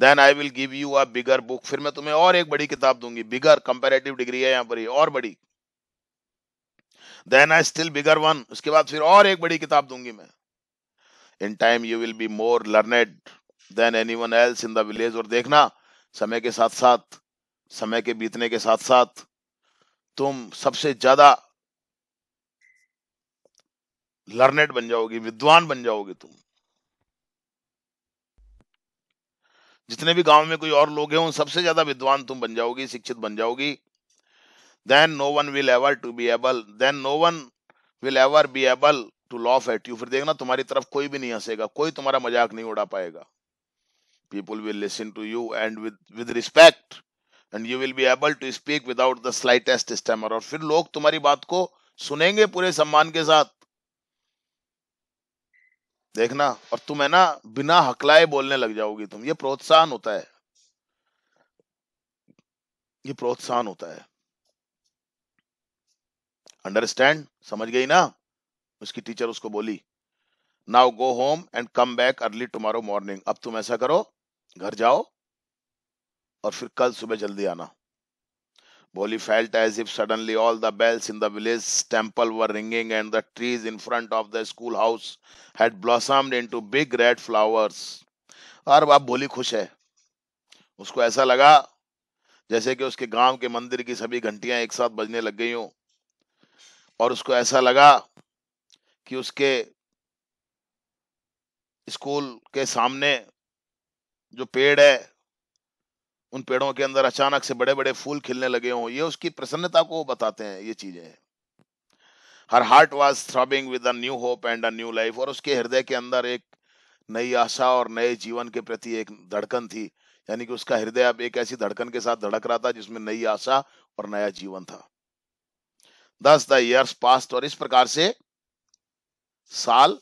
Then I will give you a bigger book फिर मैं तुम्हें और एक बड़ी किताब दूँगी। बिगर कंपेरेटिव डिग्री है यहाँ पर और बड़ी। Then I still bigger one उसके बाद फिर और एक बड़ी किताब दूँगी मैं। In time you will be more learned than anyone else in the village और देखना, समय के साथ साथ, समय के बीतने के साथ साथ, तुम सबसे ज़्यादा लर्नेड बन जाओगी, विद्वान बन जाओगे तुम। जितने भी गाँव में कोई और लोग हैं, उन सबसे ज़्यादा विद्वान तुम बन जाओगी, शिक्षित बन जाओगी। Then no one will ever to be able then no one will ever be able to laugh at you फिर देखना, तुम्हारी तरफ़ कोई भी नहीं हंसेगा, कोई तुम्हारा मज़ाक नहीं उड़ा पाएगा। People will listen to you and with with respect and you will be able to speak without the slightest stammer और फिर लोग तुम्हारी बात को सुनेंगे पूरे सम्मान के साथ। देखना, और तुम है ना, बिना हकलाए बोलने लग जाओगी तुम। ये प्रोत्साहन होता है। ये प्रोत्साहन होता है। अंडरस्टैंड समझ गई ना? उसकी टीचर उसको बोली now go home and come back early tomorrow morning अब तुम ऐसा करो, घर जाओ और फिर कल सुबह जल्दी आना। Felt as if suddenly all the bells in the village temple were ringing and the trees in front of the school house had blossomed into big red flowers और बाप भोली खुश है। उसको ऐसा लगा जैसे कि उसके गाँव के मंदिर की सभी घंटियाँ एक साथ बजने लग गई हों। और उसको ऐसा लगा कि उसके स्कूल के सामने जो पेड़ है उन पेड़ों के अंदर अचानक से बड़े बड़े फूल खिलने लगे हों, ये उसकी प्रसन्नता को बताते हैं, ये चीज़ें her heart was throbbing with a new hope and a new life और उसके हृदय के अंदर एक नई आशा और नए जीवन के प्रति एक धड़कन थी, यानी कि उसका हृदय अब एक ऐसी धड़कन के साथ धड़क रहा था जिसमें नई आशा और नया जीवन था। दस द ईयर्स पास्ट और इस प्रकार से साल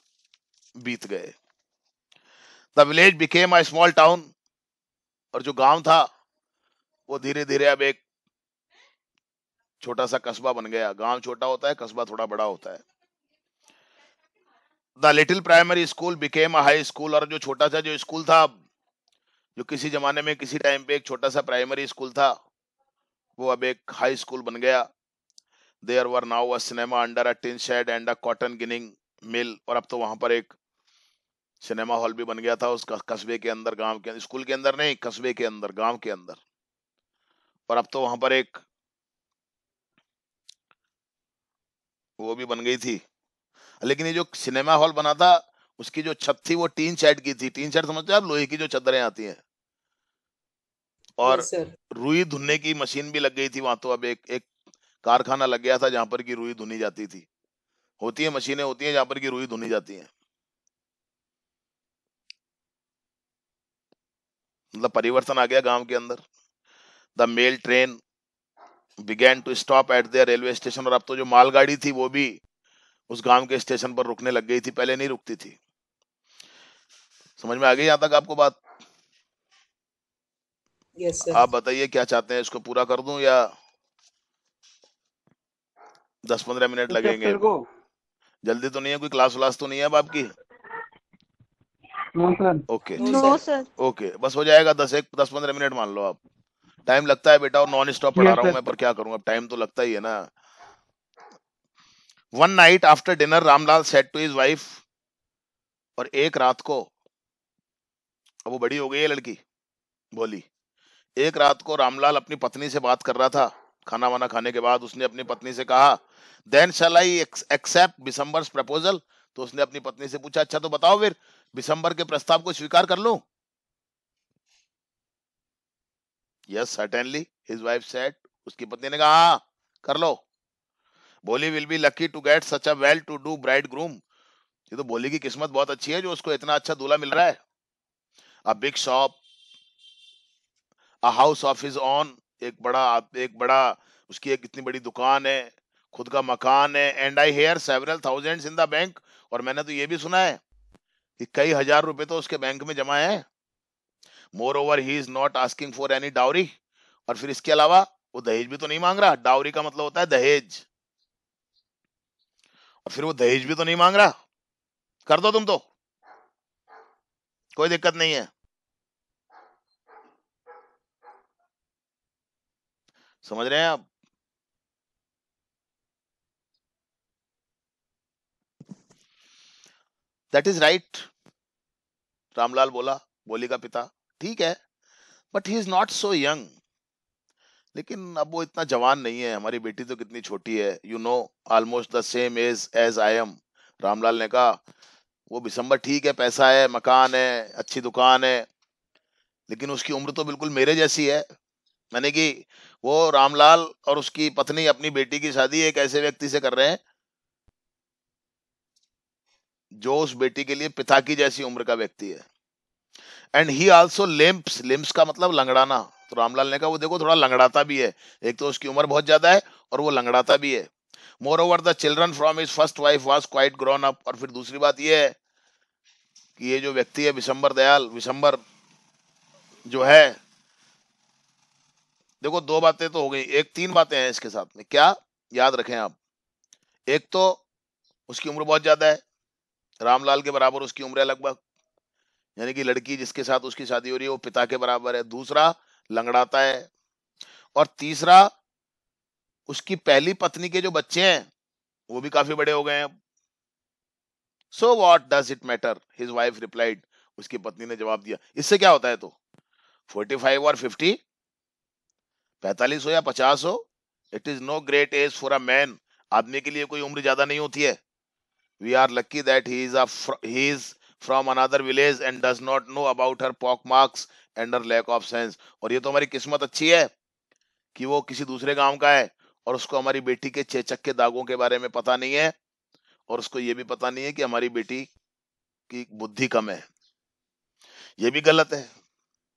बीत गए। The village became a small town और जो गाँव था वो धीरे धीरे अब एक छोटा सा कस्बा बन गया। गाँव छोटा होता है, कस्बा थोड़ा बड़ा होता है। The little primary school became a high school और जो छोटा सा जो स्कूल था, जो किसी जमाने में, किसी टाइम पे एक छोटा सा प्राइमरी स्कूल था, वो अब एक हाई स्कूल बन गया। There were now a cinema under a tin shed and a cotton ginning mill और अब तो वहाँ पर एक सिनेमा हॉल भी बन गया था उस कस्बे के अंदर, गाँव के अंदर, स्कूल के अंदर नहीं, कस्बे के अंदर, गाँव के अंदर। और अब तो वहाँ पर एक वो भी बन गई थी। लेकिन ये जो सिनेमा हॉल बना था उसकी जो छत थी वो टीन शेड की थी। टीन शेड समझते आप? लोहे की जो चदरें आती हैं। और रुई धुनने की मशीन भी लग गई थी वहाँ तो। अब एक एक कारखाना लग गया था जहाँ पर की रुई धुनी जाती थी। होती है मशीनें होती हैं जहाँ पर की रुई धुनी जाती हैं। मतलब परिवर्तन आ गया गाँव के अंदर। The mail train began to stop at the railway station और अब तो जो मालगाड़ी थी वो भी उस गाँव के स्टेशन पर रुकने लग गई थी पहले नहीं रुकती थी। समझ में आ गई यहाँ तक आपको बात? Yes sir. आप बताइए क्या चाहते हैं इसको पूरा कर दूँ या दस पंद्रह मिनट लगेंगे? को। जल्दी तो नहीं है कोई क्लास व्लास तो नहीं है अब आपकी? ओके ओके बस हो जाएगा दस एक दस पंद्रह मिनट मान लो आप। टाइम लगता है बेटा और नॉन स्टॉप पढ़ा रहा हूँ मैं पर क्या करूँ? अब टाइम तो लगता ही है ना। One night after dinner Ramlal said to his wife और एक रात को अब वो बड़ी हो गई है लड़की। बोली एक रात को रामलाल अपनी पत्नी से बात कर रहा था। खाना वाना खाने के बाद उसने अपनी पत्नी से कहा then shall I accept Bishamber's proposal तो उसने अपनी पत्नी से पूछा अच्छा तो बताओ फिर बिसम्बर के प्रस्ताव को स्वीकार कर लूँ? Yes certainly his wife said उसकी पत्नी ने कहा हाँ कर लो. Bholi will be lucky to get such a well to do bridegroom ये तो बोली की किस्मत बहुत अच्छी है जो उसको इतना अच्छा दूल्हा मिल रहा है। A big shop a house of his own एक बड़ा एक बड़ा, उसकी एक इतनी बड़ी दुकान है, खुद का मकान है and I hear several thousands in the bank और मैंने तो ये भी सुना है कि कई हज़ार रुपए तो उसके बैंक में जमा है। Moreover he is not asking for any dowry और फिर इसके अलावा वो दहेज भी तो नहीं मांग रहा। डाउरी का मतलब होता है दहेज। और फिर वो दहेज भी तो नहीं मांग रहा। कर दो तुम तो। कोई दिक्कत नहीं है। समझ रहे हैं आप? दैट इज़ राइट रामलाल बोला, बोली का पिता। ठीक है but he is not so young लेकिन अब वो इतना जवान नहीं है, हमारी बेटी तो कितनी छोटी है you know almost the same age as I am Ramlal ने कहा, वो बिसम्बर ठीक है, पैसा है, मकान है, अच्छी दुकान है, लेकिन उसकी उम्र तो बिल्कुल मेरे जैसी है. मैंने कि वो रामलाल और उसकी पत्नी अपनी बेटी की शादी एक ऐसे व्यक्ति से कर रहे हैं, जो उस बेटी के लिए पिता की जैसी उम्र का व्यक्ति है. एंड ही आल्सो लिम्प्स लिम्प्स का मतलब लंगड़ाना। तो रामलाल ने कहा, वो देखो, थोड़ा लंगड़ाता भी है। एक तो उसकी उम्र बहुत ज़्यादा है और वो लंगड़ाता भी है। Moreover the children from his first wife was quite grown up और फिर दूसरी बात ये है कि ये जो व्यक्ति है विशंबर दयाल विशंबर जो है, देखो, दो बातें तो हो गई। एक तीन बातें हैं इसके साथ में। क्या? याद रखें आप। एक तो उसकी उम्र बहुत ज़्यादा है। रामलाल के बराबर उसकी उम्र है लगभग। यानी कि लड़की जिसके साथ उसकी शादी हो रही है, वो पिता के बराबर है, दूसरा लंगड़ाता है और तीसरा उसकी पहली पत्नी के जो बच्चे हैं, वो भी काफ़ी बड़े हो गए हैं। So what does it matter his wife replied उसकी पत्नी ने जवाब दिया, इससे क्या होता है तो? फोर्टी फाइव और फिफ्टी पैतालीस हो या पचास हो? It is no great age for a man आदमी के लिए कोई उम्र ज़्यादा नहीं होती है। We are lucky that he is he is from another village and does not know about her pock marks and her lack of sense और ये तो हमारी किस्मत अच्छी है कि वो किसी दूसरे गाँव का है और उसको हमारी बेटी के चेचक के दागों के बारे में पता नहीं है और उसको ये भी पता नहीं है कि हमारी बेटी की बुद्धि कम है। ये भी गलत है।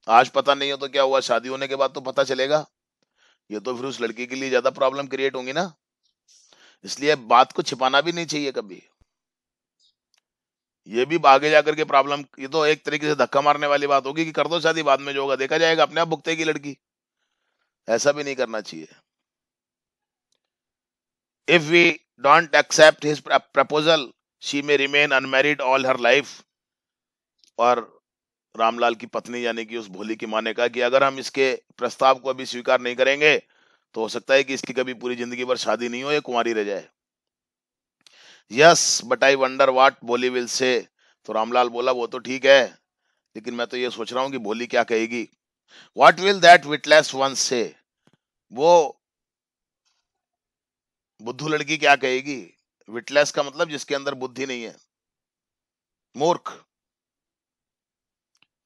आज पता नहीं हो तो क्या हुआ? शादी होने के बाद तो पता चलेगा। ये तो फिर उस लड़की के लिए ज़्यादा प्रॉब्लम क्रिएट होंगी ना। इसलिए बात को छिपाना भी नहीं चाहिए कभी। ये भी आगे जाकर के प्रॉब्लम ये तो एक तरीके से धक्का मारने वाली बात होगी कि कर दो शादी, बाद में जो होगा, देखा जाएगा अपने आप भुगतेगी लड़की। ऐसा भी नहीं करना चाहिए। If we don't accept his proposal she may remain unmarried all her life और रामलाल की पत्नी यानी कि उस भोली की माँ ने कहा कि अगर हम इसके प्रस्ताव को अभी स्वीकार नहीं करेंगे तो हो सकता है कि इसकी कभी पूरी ज़िंदगी भर शादी नहीं हो, या कुंवारी रह जाए। Yes but I wonder what Bholi will say तो रामलाल बोला, वो तो ठीक है, लेकिन मैं तो ये सोच रहा हूँ कि बोली क्या कहेगी. What will that witless one say वो बुद्धू लड़की क्या कहेगी? विटलेस का मतलब जिसके अंदर बुद्धि नहीं है। मूर्ख।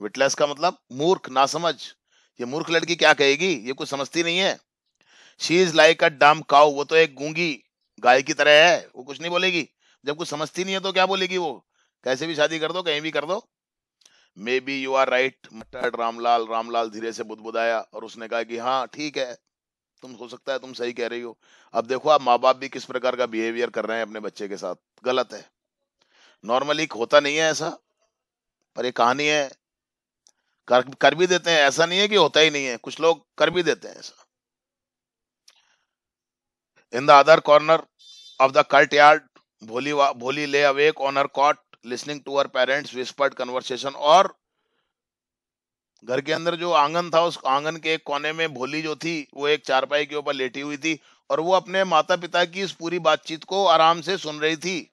विटलेस का मतलब मूर्ख ना समझ ये मूर्ख लड़की क्या कहेगी? ये कुछ समझती नहीं है। शी इज़ लाइक अ डम काउ वो तो एक गूँगी। गाय की तरह है वो कुछ नहीं बोलेगी। जब कुछ समझती नहीं है तो क्या बोलेगी वो? कैसे भी शादी कर दो कहीं भी कर दो। Maybe you are right muttered Ramlal Ramlal धीरे से बुदबुदाया और उसने कहा कि हाँ ठीक है तुम हो सकता है तुम सही कह रही हो। अब देखो आप माँ बाप भी किस प्रकार का बिहेवियर कर रहे हैं अपने बच्चे के साथ? गलत है। नॉर्मली होता नहीं है ऐसा पर ये कहानी है। कर, कर भी देते हैं ऐसा नहीं है कि होता ही नहीं है। कुछ लोग कर भी देते हैं ऐसा। In the other corner of the courtyard Bholi Bholi lay awake on her cot listening to her parents whispered conversation और घर के अंदर जो आँगन था, उस आँगन के एक कोने में भोली जो थी, वो एक चारपाई के ऊपर लेटी हुई थी और वो अपने माता पिता की इस पूरी बातचीत को आराम से सुन रही थी।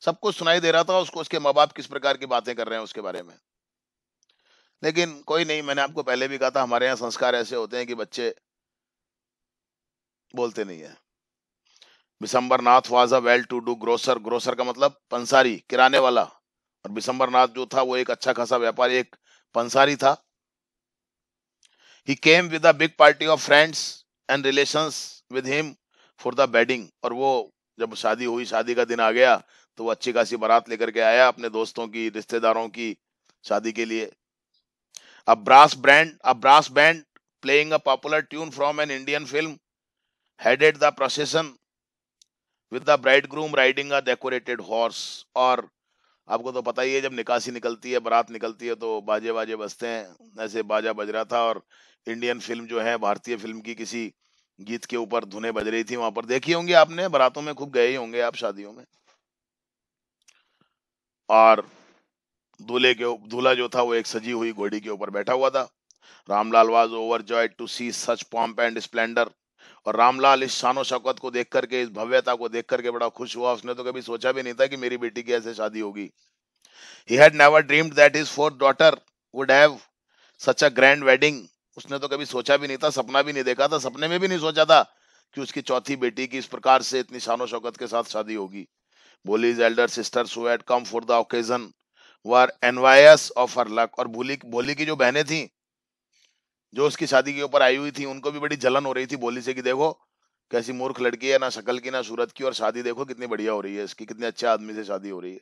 सब कुछ सुनाई दे रहा था, उसको, उसके माँ बाप किस प्रकार की बातें कर रहे हैं, उसके बारे में। लेकिन कोई नहीं, मैंने आपको पहले भी कहा था, हमारे यहाँ संस्कार ऐसे होते हैं कि बच्चे बोलते नहीं है। Bishamber Nath was a well to do grocer grocer का मतलब पंसारी, किराने वाला। और बिशंबर नाथ जो था, वो एक अच्छा खासा व्यापारी, एक पंसारी था। He came with big party of friends and relations with him for the wedding और वो जब शादी हुई, शादी का दिन आ गया तो वो अच्छी खासी बारात लेकर के आया अपने दोस्तों की, रिश्तेदारों की शादी के लिए। A brass brand a brass band playing a popular tune from an Indian film the procession with the bridegroom riding a decorated horse और आपको तो पता ही है, जब निकासी निकलती है, बारात निकलती है तो बाजे बाजे बजते हैं, ऐसे बाजा बज रहा था। और इंडियन फ़िल्म जो है, भारतीय फ़िल्म की किसी गीत के ऊपर धुने बज रही थी वहाँ पर। देखी होंगी आपने, बारातों में खूब गए ही होंगे आप शादियों में। और दूल्हे के दूल्हा जो था, वो एक सजी हुई घोड़ी के ऊपर बैठा हुआ था। Ramlal was over joy to see such pomp and splendour और रामलाल इस शानो शौकत को देख करके, इस भव्यता को देख करके बड़ा खुश हुआ। उसने तो कभी सोचा भी नहीं था कि मेरी बेटी की ऐसे शादी होगी। He had never dreamed that his fourth daughter would have such a grand wedding उसने तो कभी सोचा भी नहीं था, सपना भी नहीं देखा था, सपने में भी नहीं सोचा था कि उसकी चौथी बेटी की इस प्रकार से इतनी शानो शौकत के साथ शादी होगी। Bholi's elder sisters who had come for the occasion were envious of her luck और भोली भोली की जो बहनें थी जो उसकी शादी के ऊपर आई हुई थी उनको भी बड़ी जलन हो रही थी बोली से कि देखो कैसी मूर्ख लड़की है ना शक्ल की ना सूरत की और शादी देखो कितनी बढ़िया हो रही है इसकी कितने अच्छे आदमी से शादी हो रही है।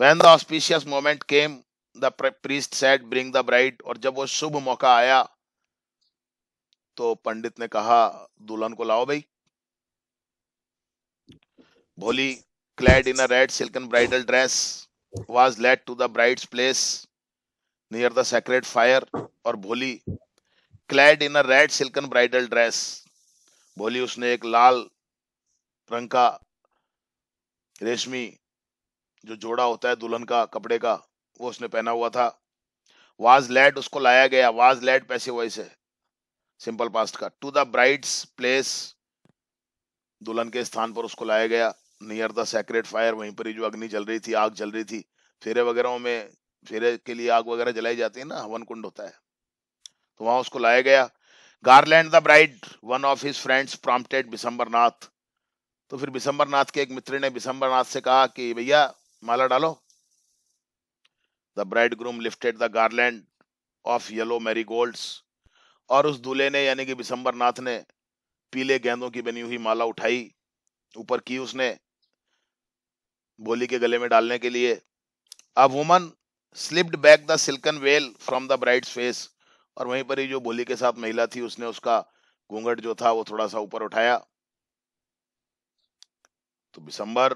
When the auspicious moment came, the priest said, "Bring the bride." और जब वो शुभ मौका आया तो पंडित ने कहा दुल्हन को लाओ भाई। भोली clad in a red silken bridal dress was led to the bride's place. Near the sacred fire और Bholi clad in a red silken bridal dress Bholi उसने एक लाल रंग का रेशमी जो जोड़ा होता है दुल्हन का कपड़े का वो उसने पहना हुआ था वाज लेड उसको लाया गया was led passive voice simple past का टू द ब्राइड्स प्लेस दुल्हन के स्थान पर उसको लाया गया नियर द सेक्रेट फायर वहीं पर ही जो अग्नि जल रही थी आग जल रही थी फेरे वगैरह में फेरे के लिए आग वगैरह जलाई जाती है ना हवन कुंड होता है। तो वहाँ उसको लाया गया। Garland the bride one of his friends prompted Bishamber Nath तो फिर बिशंबर नाथ के एक मित्र ने बिशंबर नाथ से कहा कि, भैया, माला डालो। The bridegroom lifted the garland of yellow marigolds और उस दूल्हे ने, यानी कि बिशंबर नाथ ने, पीले गेंदों की बनी हुई माला उठाई। ऊपर की उसने बोली के गले में डालने के लिए a woman slipped back the silken veil from the bride's face और वहीं पर ही जो बोली के साथ महिला थी, उसने उसका घूंघट जो था, वो थोड़ा सा ऊपर उठाया। तो बिसंबर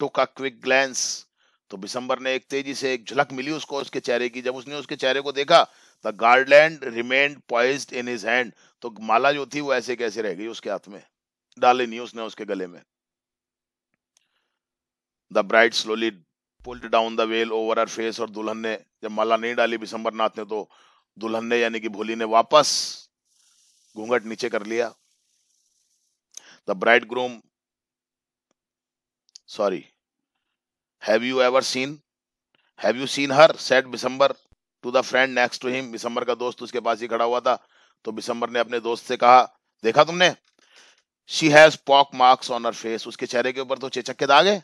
टुक अ क्विक ग्लैंस तो बिसंबर ने एक तेज़ी से एक झलक मिली उसको, उसके चेहरे की। जब उसने उसके चेहरे को देखा the garland remained poised in his hand तो माला जो थी, वो ऐसे कैसे रह गई उसके हाथ में? डाली नहीं उसने उसके गले में। The bride slowly pulled down the veil over her face और दुल्हन ने, जब माला नहीं डाली बिसंबर नाथ ने तो दुल्हन ने यानी कि भोली ने वापस घूंघट नीचे कर लिया। The bridegroom sorry have you ever seen have you seen her said Bishamber to the friend next to him Bishamber का दोस्त उसके पास ही खड़ा हुआ था तो बिसंबर ने अपने दोस्त से कहा, देखा तुमने? She has pock marks on her face उसके चेहरे के ऊपर तो चेचक के दाग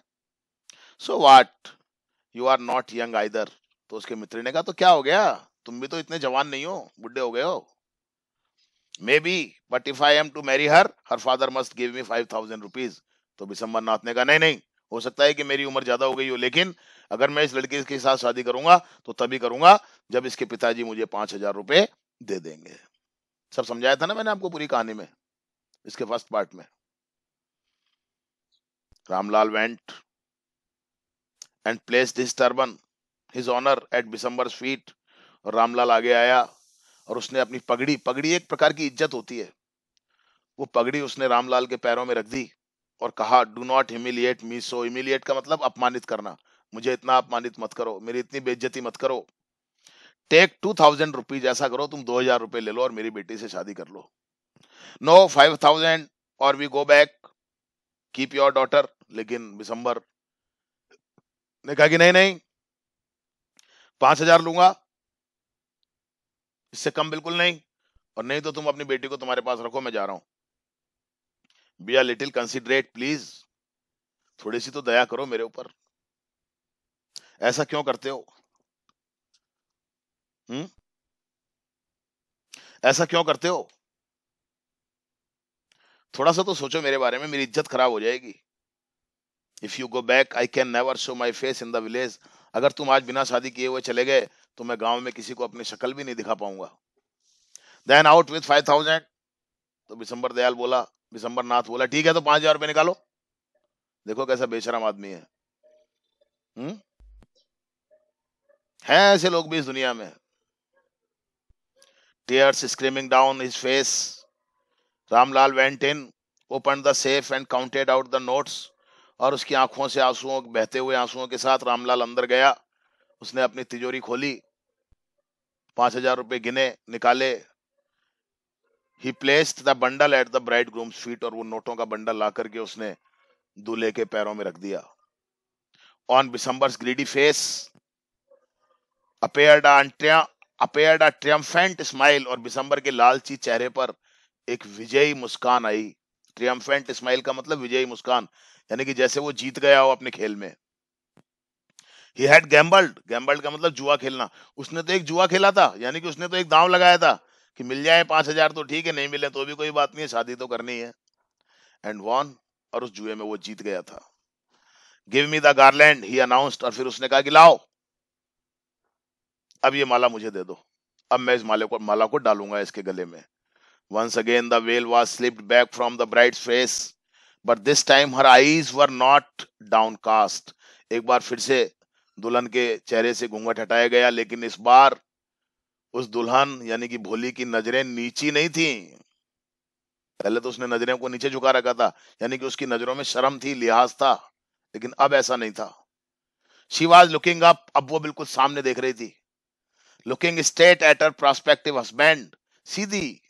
so what you are not young either तो उसके मित्र ने कहा तो क्या हो गया? तुम भी तो इतने जवान नहीं हो, बुढ़े हो गए हो. Maybe but if I am to marry her her father must give me five thousand rupees तो बिशंबर नाथ ने कहा, नहीं नहीं, हो सकता है कि मेरी उम्र ज़्यादा हो गई हो, लेकिन अगर मैं इस लड़की के साथ शादी करूँगा तो तभी करूँगा जब इसके पिताजी मुझे पाँच हज़ार रुपए दे देंगे. सब समझाया था ना मैंने आपको पूरी कहानी में, इसके फ़र्स्ट पार्ट में। Ramlal went and place this turban his honour at Bisambar feet और रामलाल आगे आया और उसने अपनी पगड़ी पगड़ी एक प्रकार की इज़्ज़त होती है। वो पगड़ी उसने रामलाल के पैरों में रख दी और कहा डू नॉट हिमिलिएट मी सो हिमिलिएट का मतलब अपमानित करना। मुझे इतना अपमानित मत करो, मेरी इतनी बेइज्जती मत करो। टेक टू थाउज़ेंड रुपीज़ ऐसा करो, तुम दो हज़ार रुपए ले लो और मेरी बेटी से शादी कर लो। No five thousand or we go back keep your daughter लेकिन दिसंबर ने कहा कि नहीं नहीं, पाँच हज़ार लूँगा। इससे कम बिल्कुल नहीं, और नहीं तो तुम अपनी बेटी को तुम्हारे पास रखो, मैं जा रहा हूँ। Be a little considerate please थोड़ी सी तो दया करो मेरे ऊपर। ऐसा क्यों करते हो? हम्म? ऐसा क्यों करते हो? थोड़ा सा तो सोचो मेरे बारे में, मेरी इज़्ज़त खराब हो जाएगी। If you go back I can never show my face in the village अगर तुम आज बिना शादी किए हुए चले गए तो मैं गाँव में किसी को अपनी शक्ल भी नहीं दिखा पाऊँगा। Then out with five thousand तो बिशंबर दयाल बोला बिशंबर नाथ बोला, ठीक है तो पाँच हज़ार रुपये निकालो। देखो कैसा बेशरम आदमी है। हम्म? है ऐसे लोग भी इस दुनिया में। Tears screaming down his face Ramlal went in open the safe and counted out the notes और उसकी आँखों से आंसुओं, बहते हुए आंसुओं के साथ रामलाल अंदर गया। उसने अपनी तिजोरी खोली, पाँच हज़ार रुपए गिने, निकाले। He placed the bundle at the bride groom's feet और वो नोटों का बंडल ला करके उसने दूल्हे के पैरों में रख दिया। On Bisambar's greedy face appeared appeared triumphant smile और बिसम्बर के लालची चेहरे पर एक विजयी मुस्कान आई। ट्रियम्फेंट स्माइल का मतलब विजयी मुस्कान। यानी कि जैसे वो जीत गया हो अपने खेल में। ही हैड गैम्बल्ड गैम्बल्ड का मतलब जुआ खेलना। उसने तो एक जुआ खेला था, यानी कि उसने तो एक दांव लगाया था कि मिल जाए पाँच हज़ार तो ठीक है, नहीं मिले तो भी कोई बात नहीं है, शादी तो करनी है। एंड वॉन और उस जुए में वो जीत गया था। Give me the garland he announced और फिर उसने कहा कि लाओ। अब ये माला मुझे दे दो। अब मैं इस माले को, माला को डालूँगा इसके गले में। Once again the veil was slipped back from the bride face but this time her eyes were not downcast एक बार फिर से दुल्हन के चेहरे से घूंघट हटाया गया, लेकिन इस बार उस दुल्हन, यानी कि भोली की नज़रें नीची नहीं थी। पहले तो उसने नज़रें को नीचे झुका रखा था, यानी कि उसकी नज़रों में शर्म थी, लिहाज था, लेकिन अब ऐसा नहीं था। शिवाज लुकिंग अप अब वो बिल्कुल सामने देख रही थी। Looking straight at her prospective husband सीधी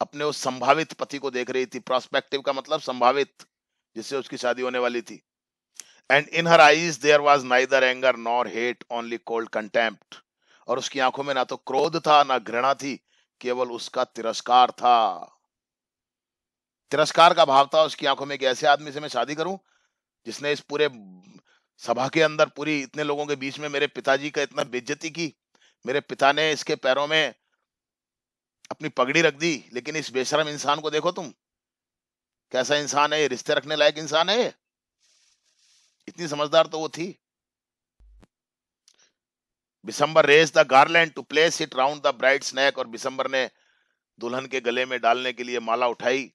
अपने उस संभावित पति को देख रही थी। प्रोस्पेक्टिव का मतलब संभावित, जिससे उसकी शादी होने वाली थी। And in her eyes there was neither anger nor hate only cold contempt और उसकी आँखों में ना तो क्रोध था, ना घृणा थी, केवल उसका तिरस्कार था। तिरस्कार का भाव था उसकी आँखों में एक ऐसे आदमी से मैं शादी करूँ, जिसने इस पूरे सभा के अंदर पूरी इतने लोगों के बीच में मेरे पिताजी का इतना बेज्जती की, मेरे पिता ने इसके पैरों में अपनी पगड़ी रख दी, लेकिन इस बेशरम इंसान को देखो तुम। कैसा इंसान है ये? रिश्ते रखने लायक इंसान है इतनी समझदार तो वो थी। Bisambar raised the garland to place it round the bride's neck, और बिसंबर ने दुल्हन के गले में डालने के लिए माला उठाई।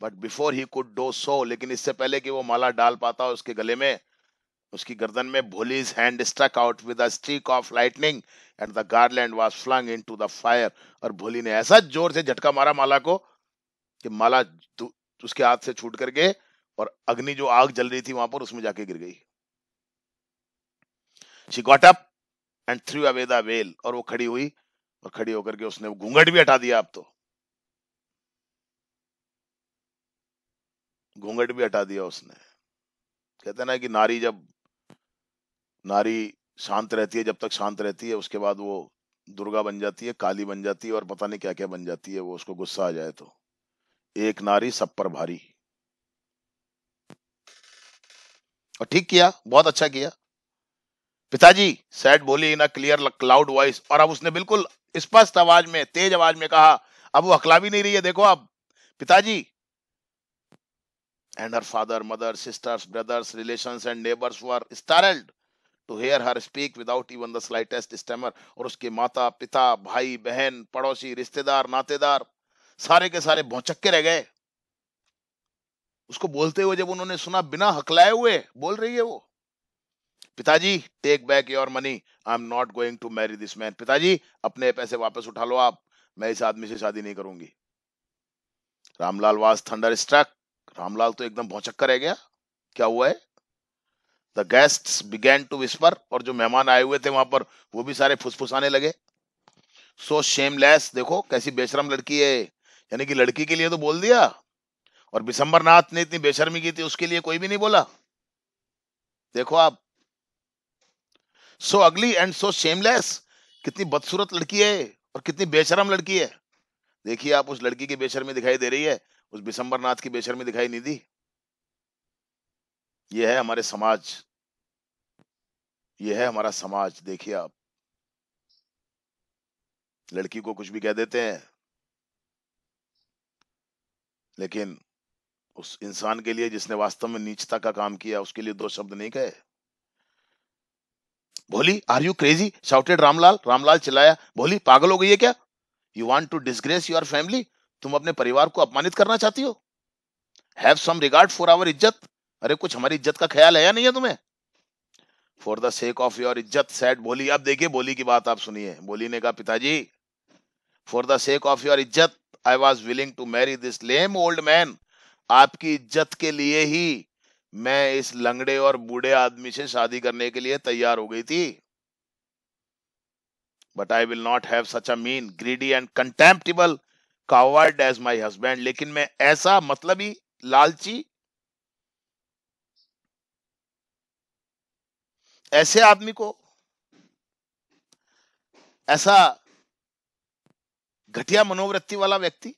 But before he could do so, लेकिन इससे पहले कि वो माला डाल पाता उसके गले में, उसकी गर्दन में Bholi's hand struck out with streak of lightning. And the garland was flung into the fire और भोली ने ऐसा ज़ोर से झटका मारा माला को कि माला उसके हाथ से छूट करके और अग्नि जो आग जल रही थी वहाँ पर उसमें जाके गिर गई। She got up and threw away the veil और वो खड़ी हुई और खड़ी होकर के उसने घूंघट भी हटा दिया अब तो। घूंघट भी हटा दिया उसने। कहते ना कि नारी जब, नारी शांत रहती है, जब तक शांत रहती है, उसके बाद वो दुर्गा बन जाती है, काली बन जाती है और पता नहीं क्या क्या बन जाती है, वो उसको गुस्सा आ जाए तो। एक नारी सब पर भारी। और ठीक किया, बहुत अच्छा किया। Pitaji said Bholi in a clear loud voice और अब उसने बिल्कुल स्पष्ट आवाज़ में, तेज आवाज़ में कहा, अब वो अखला भी नहीं रही है, देखो अब पिताजी and her father mother sisters brothers relations and neighbours were startled to hear her speak without even the slightest stammer और उसके माता, पिता, भाई, बहन, पड़ोसी, रिश्तेदार, नातेदार, सारे के सारे भौचक्के रह गए। उसको बोलते हुए जब उन्होंने सुना, बिना हकलाए हुए, बोल रही है वो। Pitaji take back your money I am not going to marry this man पिताजी, अपने पैसे वापस उठा लो आप। मैं इस आदमी से शादी नहीं करूँगी। Ramlal was thunderstruck Ramlal तो एकदम भौचक्का रह गया। क्या हुआ है? The guest began to whisper और जो मेहमान आए हुए थे वहाँ पर, वो भी सारे फुसफुसाने लगे। सो शेमलेस देखो कैसी बेशरम लड़की है। यानी कि लड़की के लिए तो बोल दिया। और बिशंबर नाथ ने इतनी बेशर्मी की थी, उसके लिए कोई भी नहीं बोला। देखो आप। सो अगली एंड सो शेमलेस कितनी बदसूरत लड़की है और कितनी बेशरम लड़की है। देखिए आप, उस लड़की की बेशर्मी दिखाई दे रही है, उस बिशंबर नाथ की बेशर्मी दिखाई नहीं दी। ये है हमारे समाज। ये है हमारा समाज, देखिए आप। लड़की को कुछ भी कह देते हैं, लेकिन उस इंसान के लिए जिसने वास्तव में नीचता का काम किया, उसके लिए दो शब्द नहीं कहे। Bholi are you crazy shouted Ramlal. Ramlal चिल्लाया, भोली, पागल हो गई है क्या? You want to disgrace your family तुम अपने परिवार को अपमानित करना चाहती हो? Have some regard for our izzat? अरे कुछ हमारी इज़्ज़त का ख्याल है या नहीं है तुम्हें? For the sake of your izzat said Bholi. अब देखिए बोली की बात आप सुनिए। बोली ने कहा, pitaji for the sake of your izzat I was willing to marry this lame old man आपकी इज़्ज़त के लिए ही मैं इस लंगड़े और बूढ़े आदमी से शादी करने के लिए तैयार हो गई थी। But I will not have such a mean greedy and contemptible coward as my husband लेकिन मैं ऐसा मतलब ही लालची ऐसे आदमी को ऐसा घटिया मनोवृत्ति वाला व्यक्ति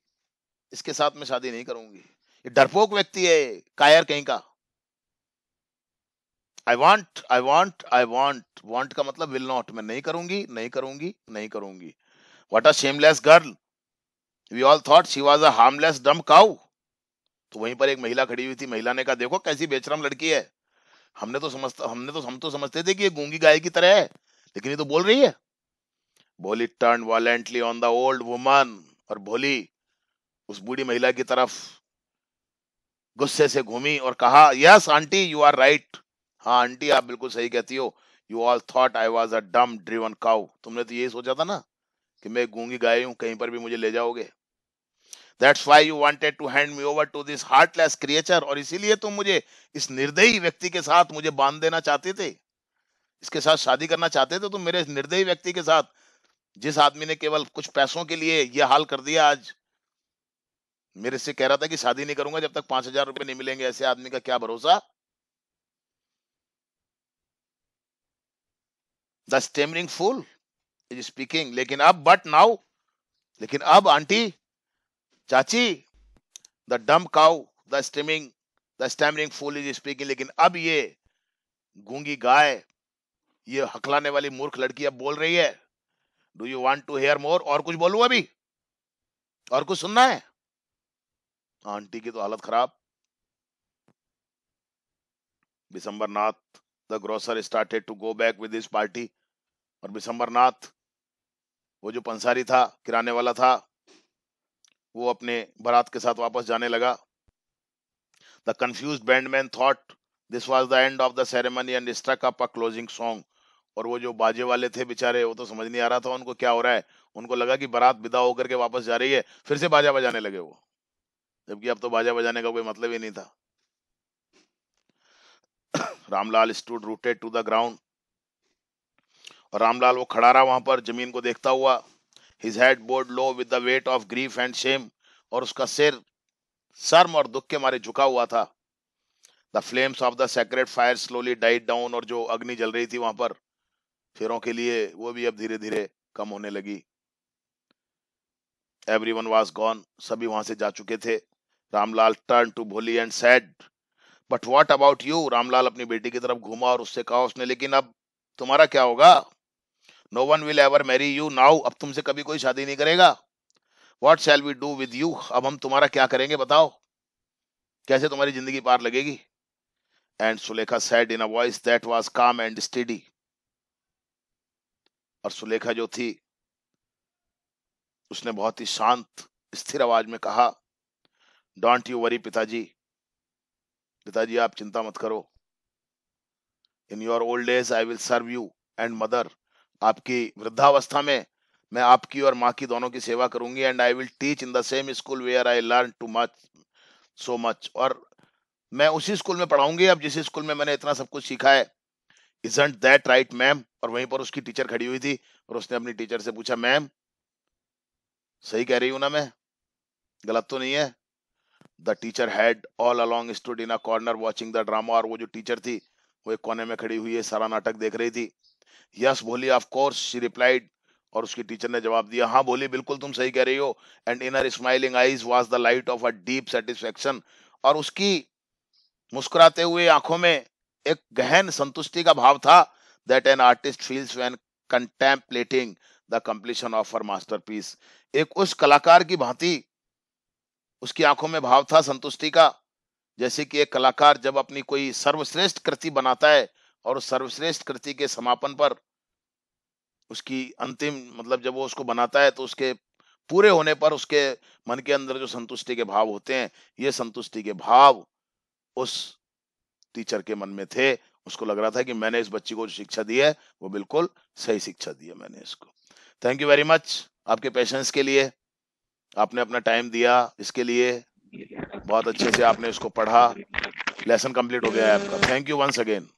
इसके साथ में शादी नहीं करूँगी। ये डरपोक व्यक्ति है, कायर कहीं का। I won't I won't I won't won't का मतलब विल नॉट मैं नहीं करूँगी नहीं करूँगी नहीं करूँगी। What a shameless girl we all thought she was a harmless dumb cow तो वहीं पर एक महिला खड़ी हुई थी, महिला ने कहा, देखो कैसी बेचरम लड़की है। हमने तो समझता, हमने तो हम तो समझते थे कि ये गूँगी गाय की तरह है, लेकिन ये तो बोल रही है। बोली turn voluntarily on the old woman और बोली, उस बूढ़ी महिला की तरफ़ गुस्से से घूमी और कहा yes aunty you are right हाँ आंटी, आप बिल्कुल सही कहती हो। You all thought I was a dumb driven cow तुमने तो यही सोचा था ना कि मैं गूँगी गाय हूँ, कहीं पर भी मुझे ले जाओगे। That's why you wanted to hand me over to this heartless creature और इसीलिए तुम मुझे इस निर्दयी व्यक्ति के साथ मुझे बाँध देना चाहते थे। इसके साथ शादी करना चाहते थे तुम मेरे इस निर्दयी व्यक्ति के साथ, जिस आदमी ने केवल कुछ पैसों के लिए यह हाल कर दिया आज, मेरे से कह रहा था कि शादी नहीं करूँगा जब तक पाँच हज़ार रुपए नहीं मिलेंगे। ऐसे आदमी का क्या भरोसा? The stammering fool is speaking लेकिन अब बट नाउ लेकिन अब, आंटी चाची the dumb cow the stemming the stammering fool is speaking लेकिन अब ये गूँगी गाय, ये हकलाने वाली मूर्ख लड़की अब बोल रही है। Do you want to hear more और कुछ बोलू अभी? और कुछ सुनना है? आंटी की तो हालत खराब। Bishambar Nath the grocer started to go back with party और बिशंबर नाथ वो जो पंसारी था, किराने वाला था वो अपने बारात के साथ वापस जाने लगा। The confuse bandman thought this was the end of the ceremony and struck up a closing song और वो जो बाजे वाले थे बेचारे, वो तो समझ नहीं आ रहा था उनको क्या हो रहा है। उनको लगा कि बारात विदा होकर के वापस जा रही है, फिर से बाजा बजाने लगे वो। जबकि अब तो बाजा बजाने का कोई मतलब ही नहीं था। Ramlal stood rooted to the ground और रामलाल वो खड़ा रहा वहाँ पर, ज़मीन को देखता हुआ। His head bowed low with the weight of grief and shame, और उसका सिर शर्म और दुख के मारे झुका हुआ था। The flames of the sacred fire slowly died down और जो अग्नि जल रही थी वहाँ पर, फेरों के लिए वो भी अब धीरे धीरे कम होने लगी। एवरी वन वॉज़ गॉन सभी वहाँ से जा चुके थे। Ramlal turn to Bholi and said but what about you Ramlal अपनी बेटी की तरफ़ घूमा और उससे कहा उसने, लेकिन अब तुम्हारा क्या होगा? No one will ever marry you now अब तुमसे कभी कोई शादी नहीं करेगा। What shall we do with you अब हम तुम्हारा क्या करेंगे बताओ। कैसे तुम्हारी ज़िंदगी पार लगेगी? And Sulekha said in a voice that was calm and steady और सुलेखा जो थी, उसने बहुत ही शांत, स्थिर आवाज़ में कहा डोंट यू वरी पिताजी। पिताजी, आप चिंता मत करो। In your old age I will serve you and mother आपकी वृद्धावस्था में मैं आपकी और माँ की दोनों की सेवा करूँगी and I will teach in the same school where I learn too much so much और मैं उसी स्कूल में पढ़ाऊँगी अब जिस स्कूल में मैंने इतना सब कुछ सीखा है। इजंट दैट राइट मैम और वहीं पर उसकी टीचर खड़ी हुई थी और उसने अपनी टीचर से पूछा मैम सही कह रही हूँ ना मैं? गलत तो नहीं है? The teacher had all along stood in a corner watching the drama और वो जो टीचर थी, वो एक कोने में खड़ी हुई है, सारा नाटक देख रही थी। यस बोली ऑफ़ कोर्स शी रिप्लाइड और उसकी टीचर ने जवाब दिया हाँ बोली बिल्कुल तुम सही कह रही हो and in her smiling eyes was the light of a deep satisfaction और उसकी मुस्कुराते हुए आँखों में एक गहन संतुष्टि का भाव था that an artist feels when contemplating the completion of her masterpiece एक उस कलाकार की भांति उसकी आँखों में भाव था, संतुष्टि का, जैसे कि एक कलाकार जब अपनी कोई सर्वश्रेष्ठ कृति बनाता है और सर्वश्रेष्ठ कृति के समापन पर उसकी अंतिम मतलब जब वो उसको बनाता है तो उसके पूरे होने पर उसके मन के अंदर जो संतुष्टि के भाव होते हैं, ये संतुष्टि के भाव उस टीचर के मन में थे। उसको लग रहा था कि मैंने इस बच्ची को जो शिक्षा दी है, वो बिल्कुल सही शिक्षा दी है मैंने इसको। थैंक यू वेरी मच आपके पेशेंस के लिए। आपने अपना टाइम दिया इसके लिए। बहुत अच्छे से आपने इसको पढ़ा। लेसन कंप्लीट हो गया है आपका। Thank you once again